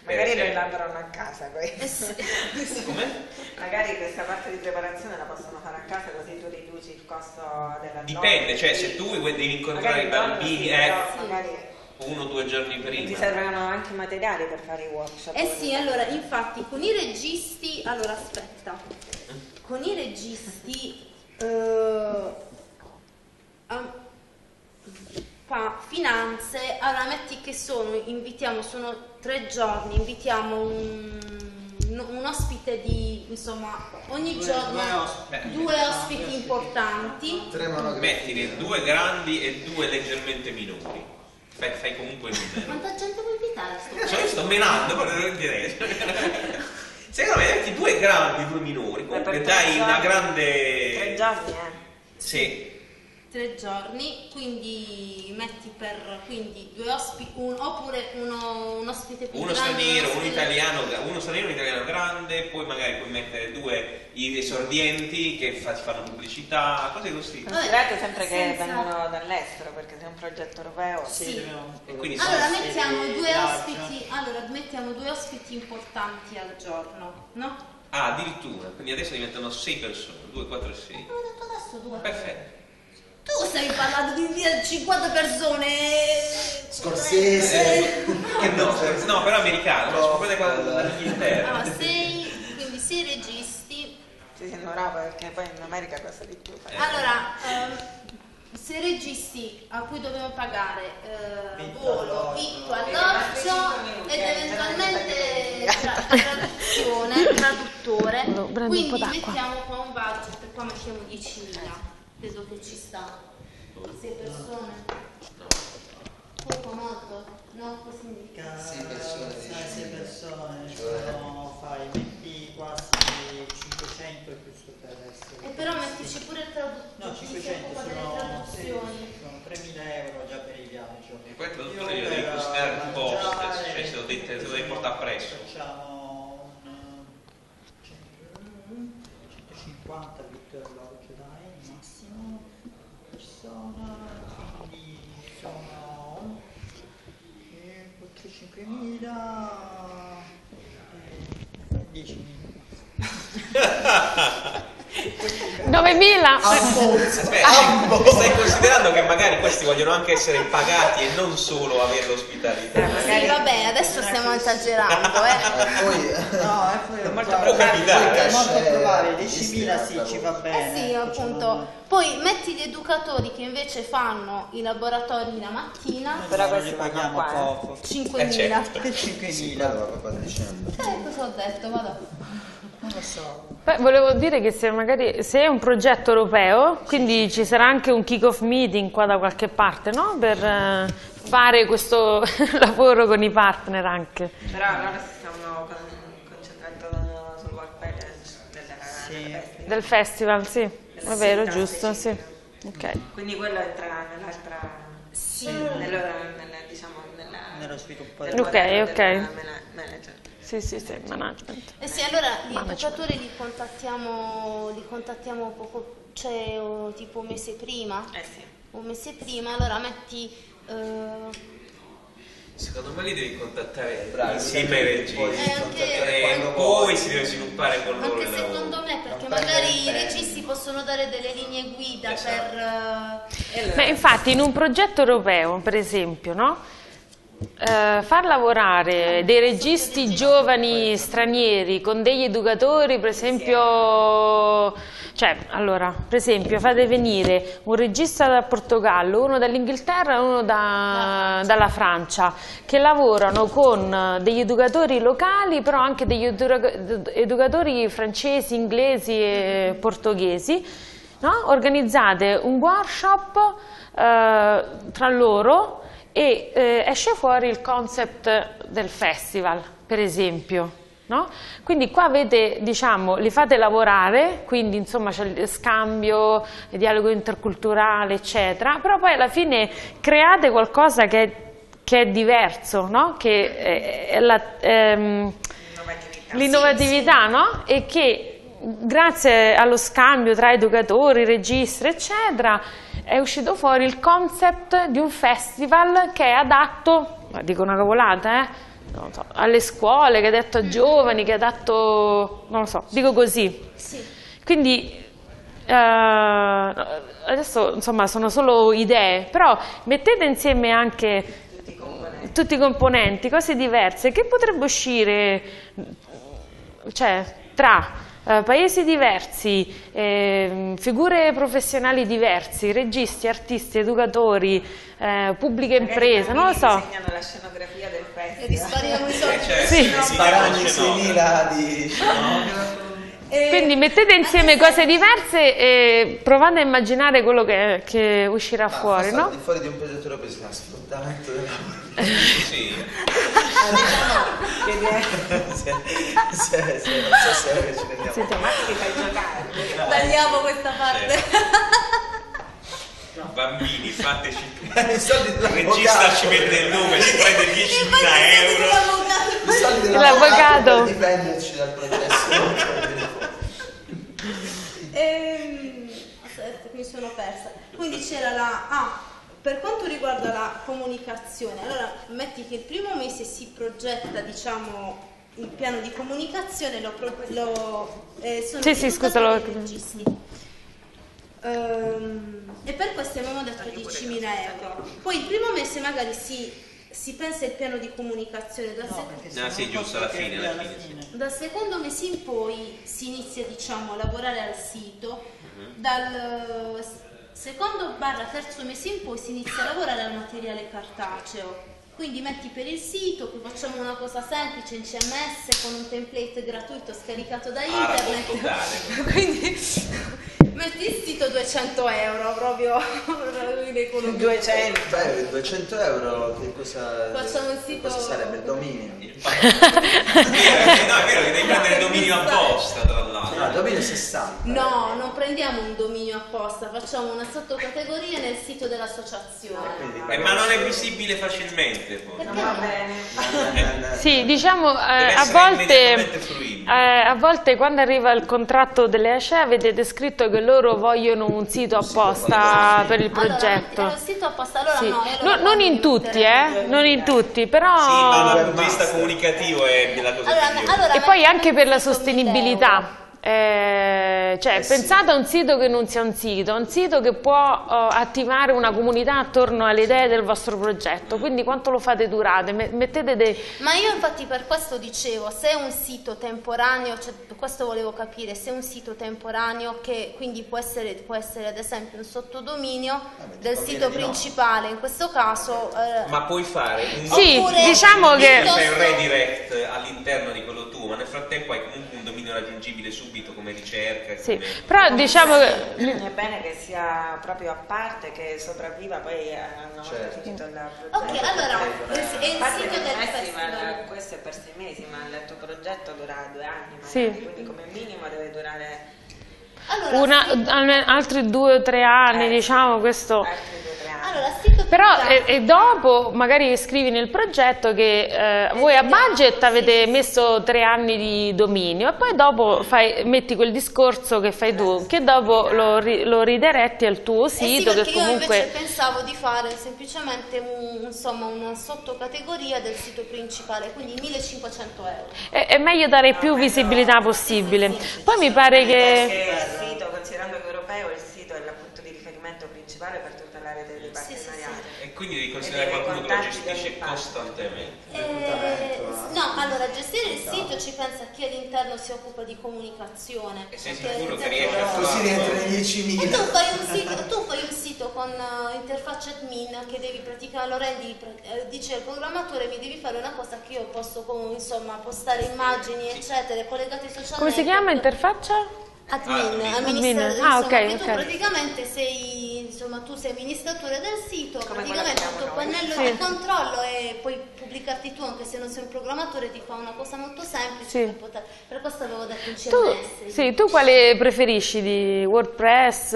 S2: Magari lo
S5: esempio.
S2: elaborano a casa
S3: Eh
S2: questo.
S3: sì.
S5: Come?
S2: Magari questa parte di preparazione la possono fare a casa così tu riduci il costo della
S5: Dipende, cioè se tu vuoi- devi incontrare i bambini,
S2: sì,
S5: eh, uno o due giorni
S2: ti
S5: prima.
S2: servono anche materiali per fare i workshop.
S3: Eh sì, allora, infatti, con i registi, allora aspetta, con i registi, eh, am- fa finanze, allora metti che sono, invitiamo, sono tre giorni, invitiamo un, un ospite di, insomma, ogni
S6: Due-
S3: giorno
S6: due ospiti.
S3: due ospiti importanti.
S5: Mettine due grandi e due leggermente minori. Fai, fai comunque il numero.
S3: Quanta gente vuoi invitare?
S5: Cioè io sto menando, però non direi. Secondo me metti due grandi e due minori. Comunque dai una grande.
S2: Tre giorni, eh.
S5: Sì.
S3: Tre giorni, quindi metti per quindi due ospiti, un, oppure uno, un ospite più
S5: Uno
S3: grande,
S5: straniero,
S3: un
S5: uno italiano, uno straniero un italiano grande, poi magari puoi mettere due i esordienti che fa- fanno pubblicità, cose così.
S2: Considerate sempre che
S3: senza-
S2: vengono dall'estero perché se è un progetto europeo.
S3: Sì.
S5: E quindi
S3: Allora
S6: Sì,
S3: mettiamo
S6: sì,
S3: due ospiti, allora mettiamo due ospiti importanti al giorno, no?
S5: Ah, addirittura, quindi adesso diventano 6 persone, 2, 4 e 6.
S3: Ho detto adesso due.
S5: Perfetto.
S3: Tu stai parlando di via 50 persone.
S4: Scorsese.
S5: Che no, no, però americano, no, qua dall'Inghilterra.
S3: Ah, sei, quindi sei registi.
S2: Sì, sì, in Europa perché poi in America costa di più. fare-
S3: Allora, ehm, sei registi a cui dobbiamo pagare eh,
S6: Vitto,
S3: volo, vitto, alloggio ed eventualmente tra- traduzione, traduttore. Quindi mettiamo qua un budget, qua mettiamo 10.000. Credo che ci sta. 6 persone. Poco molto? No, così mi
S4: Sei persone,
S6: sai, sei persone, sono, fai, metti quasi 500 e giusto per essere.
S3: E però mettici pure il traduttore.
S6: No, 500 sono, sì,
S3: traduzioni.
S6: sono 3.000 euro già per il viaggio.
S5: E poi il traduttore
S6: Io per
S5: considerare il posto,
S6: mangiare,
S5: cioè se lo devi, te lo devi portare appresso.
S6: Facciamo un 150 vitto e alloggio dai, massimo persona, quindi sono eh, 4-5 mila e 10 mila.
S1: 9000?
S5: Aspetta, stai considerando che magari questi vogliono anche essere pagati e non solo avere l'ospitalità.
S3: Sì, vabbè, adesso stiamo esagerando, eh.
S4: Eh, poi
S6: No, e poi
S2: molto
S5: Può capitare.
S6: È molto probabile,
S4: eh,
S6: 10.000 sì, ci va bene.
S3: Eh sì, appunto. Poi metti gli educatori che invece fanno i laboratori la mattina,
S2: Però
S6: Però
S2: questi
S6: paghiamo
S2: eh.
S6: poco.
S3: 5.000.
S5: Eh, certo.
S6: Che
S4: sì,
S6: 5.000?
S4: quello papà dicendo.
S3: Eh, cosa ho detto? Vado.
S6: Non lo so.
S1: Beh, volevo dire che se magari se è un progetto europeo, quindi ci sarà anche un kick-off meeting qua da qualche parte, no? Per eh, fare questo lavoro con i partner anche.
S2: Però allora con- concentrando sul work package della,
S6: Sì.
S2: del festival.
S1: Del festival, sì. È
S2: Sì,
S1: vero, giusto, sì.
S2: specifica.
S1: Ok.
S2: Quindi quello entra nell'altra...
S3: Sì.
S2: Nello, nella, diciamo, nella,
S6: Nello sviluppo
S2: nel
S6: del-
S1: Ok,
S2: modello
S1: ok.
S2: del mana- manager.
S1: Sì, sì, sì, management.
S3: Eh sì, allora gli
S1: Management.
S3: educatori li contattiamo, li contattiamo poco, cioè o tipo un mese prima.
S2: Eh sì.
S3: Un mese prima, allora metti... eh,
S5: Secondo me li devi contattare
S4: Bravi,
S5: insieme ai registi.
S4: poi
S5: E poi
S4: vuoi.
S5: si deve sviluppare con loro
S3: Anche secondo me, perché magari i registi possono dare delle linee guida
S5: Esatto.
S3: per...
S2: allora-
S1: Beh, infatti in un progetto europeo, per esempio, no? Eh, far lavorare dei registi giovani stranieri con degli educatori, per esempio, cioè, allora, per esempio, fate venire un regista dal Portogallo, uno dall'Inghilterra e uno da- dalla Francia, che lavorano con degli educatori locali, però anche degli edu- educatori francesi, inglesi e portoghesi, no? organizzate un workshop eh, tra loro e eh, esce fuori il concept del festival, per esempio. no? Quindi qua avete, diciamo, li fate lavorare, quindi insomma c'è scambio, dialogo interculturale, eccetera, però poi alla fine create qualcosa che è, che è diverso, no? che è, è la, ehm,
S2: Innovatività.
S1: l'innovatività, no? E che grazie allo scambio tra educatori, registri, eccetera, è uscito fuori il concept di un festival che è adatto, dico una cavolata, eh, non so, alle scuole, che è adatto a giovani, che è adatto, non lo so, dico così.
S3: Sì.
S1: Quindi eh, adesso insomma sono solo idee, però mettete insieme anche tutti i componenti, cose diverse, che potrebbe uscire cioè, tra eh, paesi diversi, ehm, figure professionali diversi, registi, artisti, educatori, eh, pubbliche imprese, non lo so.
S2: Disegnano la scenografia del
S3: E
S2: festival.
S3: risparmiamo i soldi.
S5: Eh, cioè,
S1: Sì.
S5: sì, sì,
S4: Sparagli
S5: no,
S4: 6.000 di...
S3: E-
S1: Quindi mettete insieme cose diverse e provate a immaginare quello che, che uscirà fuori,
S4: Al
S1: no?
S4: di fuori di un progetto europeo si chiama sfruttamento del lavoro.
S5: Sì.
S4: sì, sì, sì, non so se ci rendiamo
S1: Senti,
S2: Ma ti fai giocare.
S3: Tagliamo questa parte.
S5: Bambini, fateci tutto.
S4: I soldi
S5: Il regista ci mette il nome, ci prende 10.000 euro.
S4: I soldi
S1: L'avvocato.
S4: dell'avvocato per difenderci dal processo.
S3: Ehm, aspetta, mi sono persa. Quindi c'era la... Ah, per quanto riguarda la comunicazione, allora metti che il primo mese si progetta, diciamo, il piano di comunicazione, lo, pro- lo, eh, sono
S1: Sì, sì, scusa, lo-
S3: registi. Ehm, e per questo abbiamo detto 10.000 euro. Poi il primo mese magari si, si pensa il piano di comunicazione, dal, sec-
S5: Ah, sì, giusto, alla fine, alla fine, sì.
S3: dal secondo mese in poi si inizia diciamo, a lavorare al sito,
S5: Mhm.
S3: dal secondo barra terzo mese in poi si inizia a lavorare al materiale cartaceo. Quindi metti per il sito, poi facciamo una cosa semplice in CMS con un template gratuito scaricato da
S5: Ah,
S3: internet.
S5: tale.
S3: Quindi metti il sito 200 euro proprio in economia.
S2: 200.
S4: Beh, 200 euro che cosa,
S3: Facciamo un sito-
S4: cosa sarebbe? Il dominio.
S5: Eh, no, è vero che devi prendere il dominio apposta, tra l'altro.
S4: No, il dominio è 60.
S3: No, non prendiamo un dominio apposta, facciamo una sottocategoria nel sito dell'associazione.
S4: Quindi
S5: Eh, ma non è visibile facilmente poi.
S3: Perché
S2: Va bene.
S1: Sì, diciamo eh, a volte eh, a volte quando arriva il contratto delle ACE vedete scritto che loro vogliono un sito apposta per il
S3: Allora,
S1: progetto.
S3: mettiamo il sito apposta, allora
S1: Sì.
S3: no. allora
S1: No- non in tutti, eh, non in tutti, però
S5: Sì, ma dal punto di vista comunicativo è la cosa
S3: Allora, allora
S1: e poi anche per la
S3: sito 1000
S1: sostenibilità. Eh, cioè,
S4: Eh sì.
S1: pensate a un sito che non sia un sito, un sito che può eh, attivare una comunità attorno alle idee del vostro progetto. Quindi quanto lo fate durate? Me- Mettete dei,
S3: Ma io infatti per questo dicevo, se è un sito temporaneo, cioè, questo volevo capire, se è un sito temporaneo che quindi può essere, può essere ad esempio un sottodominio
S4: ma ti
S3: del sito
S4: di no.
S3: principale, in questo caso... eh,
S5: Ma puoi fare un
S1: Sì, diciamo che
S5: un redirect all'interno di quello ma nel frattempo hai comunque un dominio raggiungibile subito come ricerca.
S1: sì,
S5: come-
S1: però diciamo che
S2: È bene che sia proprio a parte, che sopravviva poi eh, una volta
S4: Certo.
S2: finito il
S3: Ok,
S2: progetto.
S3: allora, è- il sito del
S2: festival, questo è per sei mesi, ma il tuo progetto dura due anni, magari,
S1: Sì.
S2: quindi come minimo deve durare
S3: allora,
S1: una, almeno altri due o tre anni,
S2: Eh,
S1: diciamo questo.
S2: altri due o tre anni.
S3: Allora, sito
S1: Però e, e dopo magari scrivi nel progetto che eh, voi a budget avete messo tre anni di dominio e poi dopo fai- metti quel discorso che fai tu, che dopo lo, ri- lo ridiretti al tuo
S3: Eh sì,
S1: sito che
S3: io invece
S1: comunque...
S3: pensavo di fare semplicemente un- insomma, una sottocategoria del sito principale, quindi 1500 euro.
S1: È, è meglio dare più visibilità possibile. Poi mi pare che...
S2: Il sito, considerando che europeo, il sito è il punto di riferimento principale per tutta dei
S3: Sì, sì,
S2: partenariati.
S5: E quindi devi considerare qualcuno che lo gestisce costantemente.
S3: Eh, no, allora gestire il sito ci pensa chi all'interno si occupa di comunicazione.
S5: E sei sicuro che riesci a
S4: Così
S5: farlo?
S4: rientra nei
S3: E
S4: 10.000.
S3: tu fai un sito, tu fai un sito con eh, interfaccia admin che devi praticare, lo rendi, eh, dice al programmatore mi devi fare una cosa che io posso insomma postare immagini eccetera collegate socialmente.
S1: Come si chiama interfaccia?
S3: Admin,
S5: Admin.
S1: Ah,
S3: insomma,
S1: ok,
S3: tu
S1: ok.
S3: praticamente sei, insomma, tu sei amministratore del sito,
S2: Come
S3: praticamente il tuo pannello
S1: noi.
S3: di controllo e puoi pubblicarti tu anche se non sei un programmatore, ti fa una cosa molto semplice
S1: Sì.
S3: per, poter, per questo avevo detto in
S1: Tu,
S3: CMS.
S1: sì, tu quale preferisci di WordPress,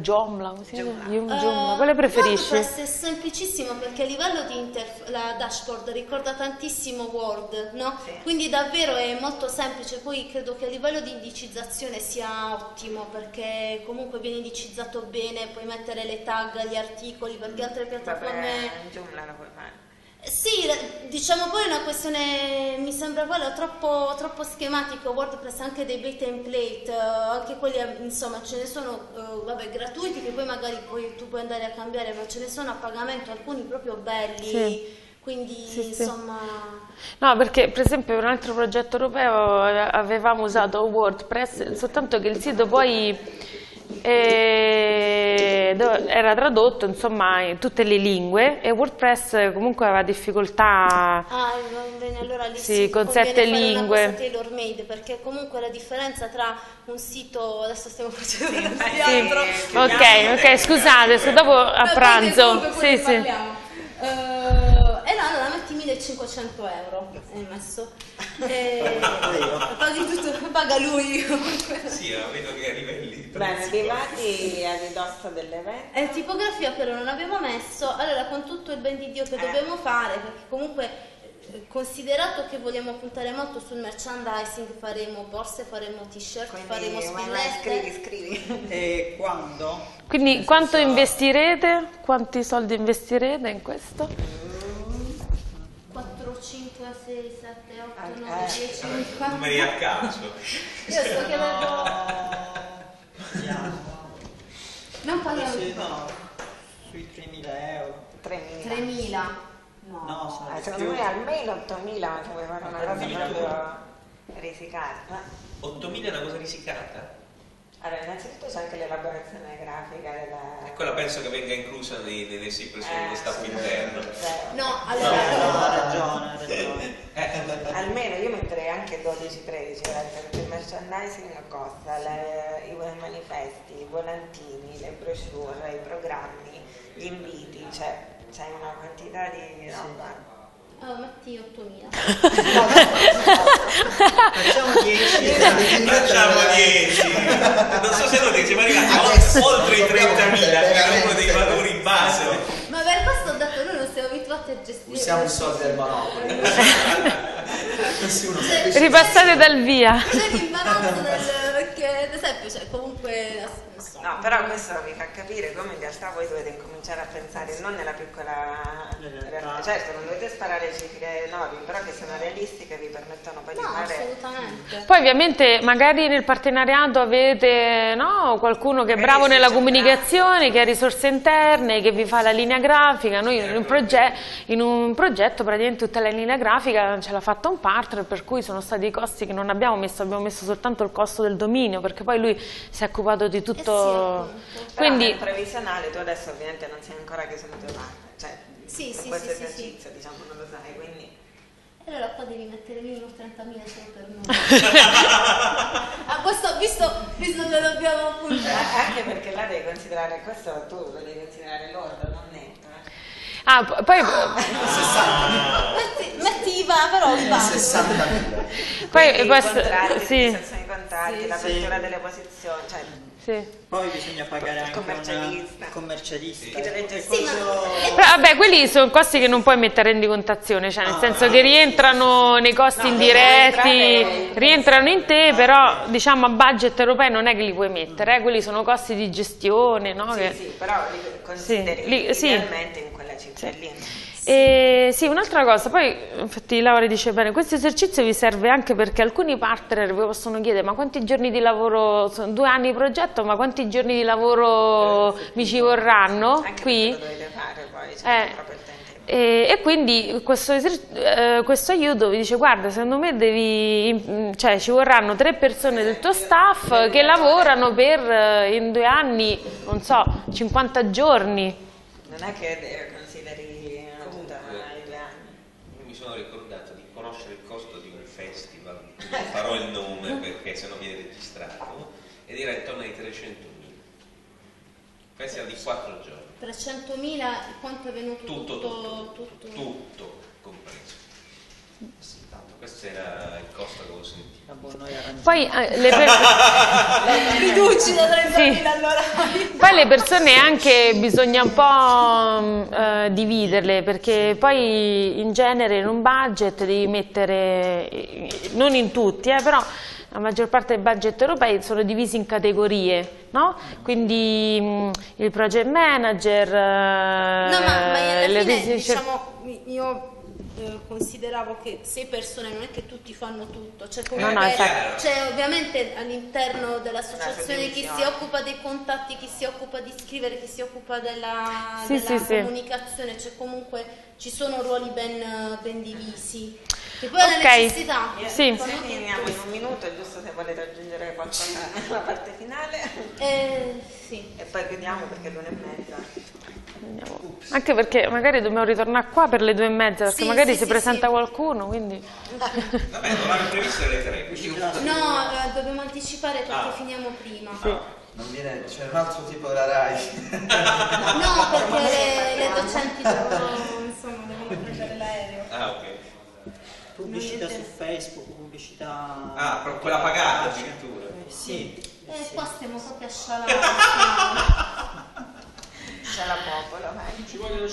S1: Joomla? come si?
S2: Joomla.
S1: Joomla, Quale preferisci?
S3: WordPress è semplicissimo perché a livello di interf- la dashboard ricorda tantissimo Word, no?
S2: Sì.
S3: Quindi davvero è molto semplice, poi credo che a livello di indicizzazione sia ottimo perché comunque viene indicizzato bene, puoi mettere le tag agli articoli perché altre
S2: Vabbè,
S3: piattaforme...
S2: Joomla puoi fare.
S3: Sì, diciamo poi è una questione, mi sembra quello troppo, troppo schematico, WordPress ha anche dei bei template, eh, anche quelli eh, insomma ce ne sono eh, vabbè, gratuiti che poi magari poi tu puoi andare a cambiare, ma ce ne sono a pagamento alcuni proprio belli,
S1: Sì.
S3: Quindi
S1: Sì, sì.
S3: insomma...
S1: No, perché per esempio per un altro progetto europeo eh, avevamo usato WordPress, soltanto che il sito poi eh, era tradotto insomma in tutte le lingue e WordPress comunque aveva difficoltà.
S3: Ah, va bene, allora lì
S1: Sì,
S3: sì,
S1: con sette
S3: fare
S1: lingue.
S3: tailor made, perché comunque la differenza tra un sito, adesso stiamo facendo
S2: infatti,
S3: teatro,
S2: sì.
S1: Ok, ok, scusate, se dopo a pranzo. Sì, sì.
S3: parliamo. Eh, 1500 euro è messo. Eh, e... paghi tutto, paga lui.
S5: sì, vedo che arrivi lì.
S2: Bene, arrivati a ridosso dell'evento.
S3: Eh, tipografia però non avevo messo, allora con tutto il ben di Dio che eh. dobbiamo fare, perché comunque eh, considerato che vogliamo puntare molto sul merchandising, faremo borse, faremo t-shirt, faremo spillette.
S2: Scrivi, scrivi.
S6: e quando?
S1: Quindi quanto investirete? Quanti soldi investirete in questo?
S3: 4, 5, 6, 7, 8, 9,
S2: Eh.
S3: 10,
S5: numeri
S3: 11.
S5: a caso.
S3: Io sto chiedendo...
S6: Siamo.
S3: Non
S6: Sì,
S3: pagare
S6: no, sui 3.000 euro.
S2: 3.000.
S3: 3.000. No.
S6: No, sono
S2: Eh, secondo
S6: più.
S2: me almeno 8.000 ma se vuoi fare una cosa
S5: 8.000
S2: proprio risicata.
S5: 8.000 è una cosa risicata?
S2: Allora, innanzitutto c'è anche l'elaborazione grafica della...
S5: E quella penso che venga inclusa nei- nelle sì persone
S2: Eh,
S5: di staff
S2: sì.
S5: interno.
S3: No,
S6: No,
S3: allora...
S6: ha ragione, ha ragione.
S5: Eh,
S2: Almeno io metterei anche 12-13 perché il merchandising costa, le- i manifesti, i volantini, le brochure, i programmi, gli inviti, cioè c'è una quantità di roba.
S3: Oh, metti 8.000.
S6: Facciamo 10.
S5: Facciamo 10. Non so se lo dice, ma arrivati ol- oltre i 30.000, che è uno dei valori base.
S3: Ma per questo ho detto, noi non siamo abituati a gestire...
S4: Usiamo i soldi del Monopoli.
S1: Ripassate dal via.
S3: C'è l'imbarazzo del... perché ad esempio, cioè, comunque... so.
S2: No, però questo vi fa capire come in realtà voi dovete cominciare a pensare non nella piccola
S6: Realtà.
S2: realtà. Certo, non dovete sparare cifre enormi, però che siano realistiche vi permettono poi
S3: No,
S2: di fare...
S3: assolutamente.
S1: Poi ovviamente magari nel partenariato avete no, qualcuno che è bravo nella comunicazione, che ha risorse interne, che vi fa la linea grafica. Noi in un, proge- in un progetto praticamente tutta la linea grafica ce l'ha fatta un partner, per cui sono stati i costi che non abbiamo messo, abbiamo messo soltanto il costo del dominio, perché poi lui si è occupato di tutto.
S3: appunto.
S2: Però
S1: Quindi
S2: nel previsionale tu adesso ovviamente non sai ancora che sono partner, cioè
S3: Sì, sì,
S2: questo
S3: sì, sì,
S2: esercizio diciamo non lo sai, quindi...
S3: Allora qua devi mettere minimo 30.000 solo per noi. ah, questo visto, visto che dobbiamo
S2: Eh,
S3: puntare.
S2: anche perché là devi considerare, questo tu lo devi considerare lordo, non eh.
S1: Ah, poi,
S4: 60.000.
S3: Metti, metti IVA, però IVA.
S4: 60.000.
S1: poi
S2: Quindi
S1: questo,
S2: i contratti,
S1: sì,
S2: contratti,
S3: Sì,
S2: l'apertura
S6: sì.
S2: delle posizioni, cioè
S1: sì.
S6: Poi bisogna pagare
S2: Il
S6: anche
S2: commercialista.
S6: una commercialista. E
S2: gestire-
S6: questo-
S1: Però, vabbè, quelli sono costi che non puoi mettere in rendicontazione, cioè nel
S6: Ah,
S1: senso
S6: ah,
S1: che rientrano nei costi
S2: No,
S1: indiretti,
S2: rientrano-
S1: in te, però diciamo a budget europeo non è che li puoi mettere, eh, quelli sono costi di gestione, no?
S2: Sì,
S1: Che-
S2: sì, però li consideri
S1: li- sì.
S2: idealmente in cifra lì.
S1: E sì, un'altra cosa, poi infatti Laura dice bene, questo esercizio vi serve anche perché alcuni partner vi possono chiedere ma quanti giorni di lavoro, sono due anni di progetto, ma quanti giorni di lavoro mi ci vorranno
S2: Anche
S1: qui?
S2: lo dovete fare poi, cioè
S1: Eh,
S2: proprio il tempo.
S1: E, e quindi questo, eh, questo aiuto vi dice guarda secondo me devi, cioè, ci vorranno tre persone del tuo staff che lavorano per eh, in due anni, non so, 50 giorni.
S2: Non è che eh, consideri appunto i due anni.
S5: Io mi sono ricordato di conoscere il costo di un festival, non farò il nome perché se no viene registrato, ed era intorno ai 300.000. Festival di 4 giorni,
S3: 300.000, quanto è venuto
S5: tutto,
S3: tutto?
S5: tutto,
S3: tutto?
S5: tutto compreso. Questo era il costo che avevo sentito.
S6: Ah, boh.
S1: Poi eh, le, per-
S3: Riduci da 30.000
S1: Sì.
S3: allora.
S1: poi le persone anche bisogna un po' mm, eh, dividerle perché poi in genere in un budget devi mettere, eh, non in tutti, eh, però la maggior parte dei budget europei sono divisi in categorie, no? Quindi mm, il project manager, eh,
S3: No, ma, ma alla fine,
S1: ricerche-
S3: diciamo, io eh, consideravo che sei persone non è che tutti fanno tutto, cioè,
S1: No,
S3: comunque,
S1: no,
S3: c'è ovviamente all'interno dell'associazione
S2: La
S3: chi si occupa dei contatti, chi si occupa di scrivere, chi si occupa della,
S1: Sì,
S3: della
S1: sì, sì.
S3: comunicazione, cioè comunque ci sono ruoli ben, ben divisi. E poi la
S1: Ok.
S3: necessità.
S1: Sì.
S2: finiamo in un minuto, giusto se volete aggiungere qualcosa alla parte finale.
S3: Eh, sì.
S2: E poi chiudiamo perché è l'una e mezza.
S1: Andiamo. Anche perché magari dobbiamo ritornare qua per le due e mezza, perché
S3: Sì,
S1: magari
S3: sì,
S1: si
S3: sì,
S1: presenta
S3: sì.
S1: qualcuno, quindi...
S5: Vabbè, non l'avevo previsto alle tre. quindi-
S3: No, eh, dobbiamo anticipare perché
S5: Ah.
S3: finiamo prima.
S4: Non viene, c'è un altro tipo della RAI.
S3: No, perché le, le docenti devono, insomma, devono prendere l'aereo.
S5: Ah, ok.
S6: Pubblicità su Facebook, pubblicità...
S5: Ah, proprio quella pagata addirittura.
S6: Eh, sì.
S3: E qua stiamo proprio a scialare.
S2: C'è la popolo, vai.
S5: Ci vogliono 180.000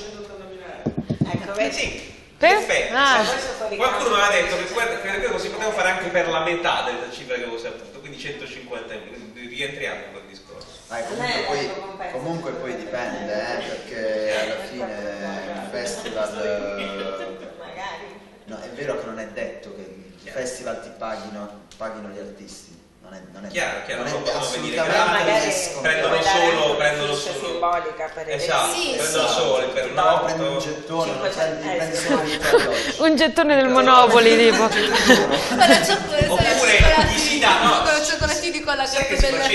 S5: euro.
S2: Ecco, vedi?
S1: Per?
S5: perfetto.
S1: Ah.
S5: Sai, Qualcuno mi aveva detto che guarda, che così potevo fare anche per la metà della cifra che avevo saputo, quindi 150 euro, quindi rientriamo in quel discorso.
S2: Non
S4: comunque, poi, comunque poi dipende, eh, perché alla fine il festival...
S2: Magari.
S4: No, è vero che non è detto che i festival ti paghino, paghino gli artisti. Non è, non è,
S5: Chiaro, chiaro,
S4: non
S5: non
S4: è
S5: possono venire
S2: Però
S4: assolutamente
S5: prendono solo- prendono solo-
S2: simbolica per
S5: Esatto,
S3: Sì,
S5: prendono
S3: sì.
S5: solo il
S2: Ti
S4: No, prendi un gettone, non
S2: 500
S4: prendi, prendi solo.
S1: Un gettone del Monopoli, tipo.
S5: Oppure
S3: cioccolatini,
S5: gli si dà, no.
S3: con i cioccolatini con la carta del,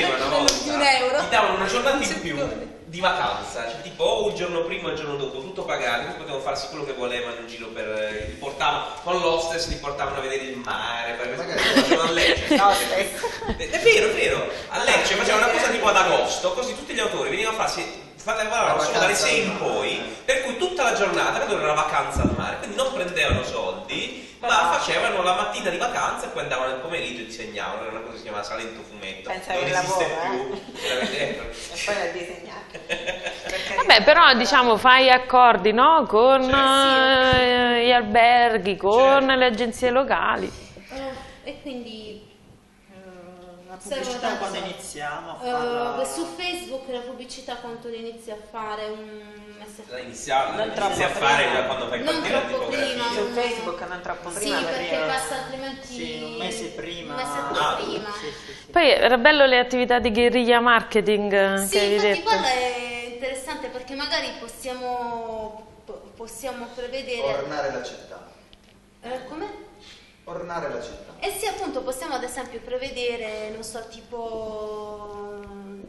S3: di un euro.
S5: Ti davano una giornata in più di vacanza, cioè tipo o il giorno prima o il giorno dopo, tutto pagato, poi potevano farsi quello che volevano in giro per. eh, li portavano con l'hostess, li portavano a vedere il mare, per
S4: Magari-
S5: facevano a Lecce. È è vero, è vero. A Lecce facevano una cosa tipo ad agosto, così tutti gli autori venivano a farsi. Lavoravano
S4: La
S5: solo dalle
S4: vacanza
S5: 6
S4: al
S5: in poi, per cui tutta la giornata vedono una vacanza al mare, quindi non prendevano soldi, ma facevano la mattina di vacanza e poi andavano nel pomeriggio e disegnavano, era una cosa che si chiama Salento Fumetto.
S2: Pensa
S5: non esiste
S2: lavoro,
S5: più. Ecco.
S2: E poi la disegnate.
S1: Vabbè, però diciamo fai accordi no? con
S5: Certo.
S1: eh, gli alberghi, con
S5: Certo.
S1: le agenzie locali.
S3: Eh, e quindi
S6: Eh, La pubblicità quando iniziamo a
S3: eh,
S6: farla...
S3: su Facebook la pubblicità quanto le inizi a fare un mese
S5: La iniziamo,
S2: Non
S5: inizi
S2: troppo
S5: a fare
S2: prima.
S5: da quando fai
S3: Non troppo prima.
S2: Su Facebook non troppo
S3: Sì,
S2: prima
S3: perché passa altrimenti
S6: Sì, un mese prima.
S3: un mesetto
S5: Ah.
S3: prima.
S6: Sì, sì, sì.
S1: Poi era bello le attività di guerriglia marketing eh,
S3: Sì,
S1: che
S3: infatti
S1: detto.
S3: quello è interessante perché magari possiamo, po- possiamo prevedere...
S4: Ornare la città.
S3: Eh, come?
S4: Ornare la città.
S3: Eh sì, appunto, possiamo ad esempio prevedere, non so, tipo mm,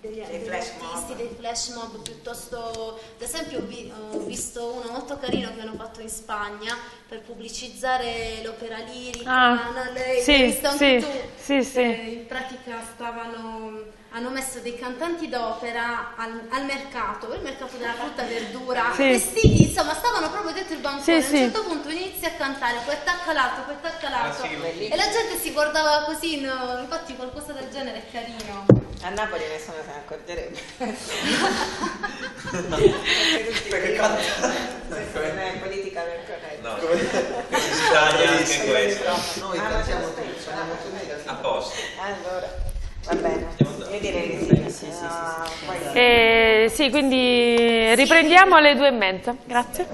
S3: degli, degli
S2: flash
S3: artisti,
S2: mob.
S3: dei flash mob, piuttosto, ad esempio ho, vi- ho visto uno molto carino che hanno fatto in Spagna per pubblicizzare l'opera lirica,
S1: Ah,
S3: no, lei,
S1: sì, sì, sì, sì.
S3: In pratica stavano hanno messo dei cantanti d'opera al, al mercato, il mercato della frutta e verdura,
S1: Sì.
S3: vestiti, insomma, stavano proprio dietro il bancone.
S1: Sì,
S3: a un
S1: sì.
S3: certo punto inizia a cantare, poi attacca l'altro, poi attacca l'altro.
S5: Ah, sì,
S3: e la gente si guardava così, no, infatti qualcosa del genere è carino.
S2: A Napoli nessuno se ne accorgerebbe.
S4: Perché canta.
S2: Non è politica del corretto.
S5: No, quindi si taglia anche questo.
S4: Noi
S2: Ah,
S4: cantiamo tutti, siamo tutti
S5: A posto.
S2: Allora, va bene.
S5: Andiamo andare.
S2: Io direi di sì.
S6: Sì, sì, sì,
S2: Ah,
S6: sì,
S1: Eh, sì, quindi riprendiamo alle due e mezza.
S2: Grazie.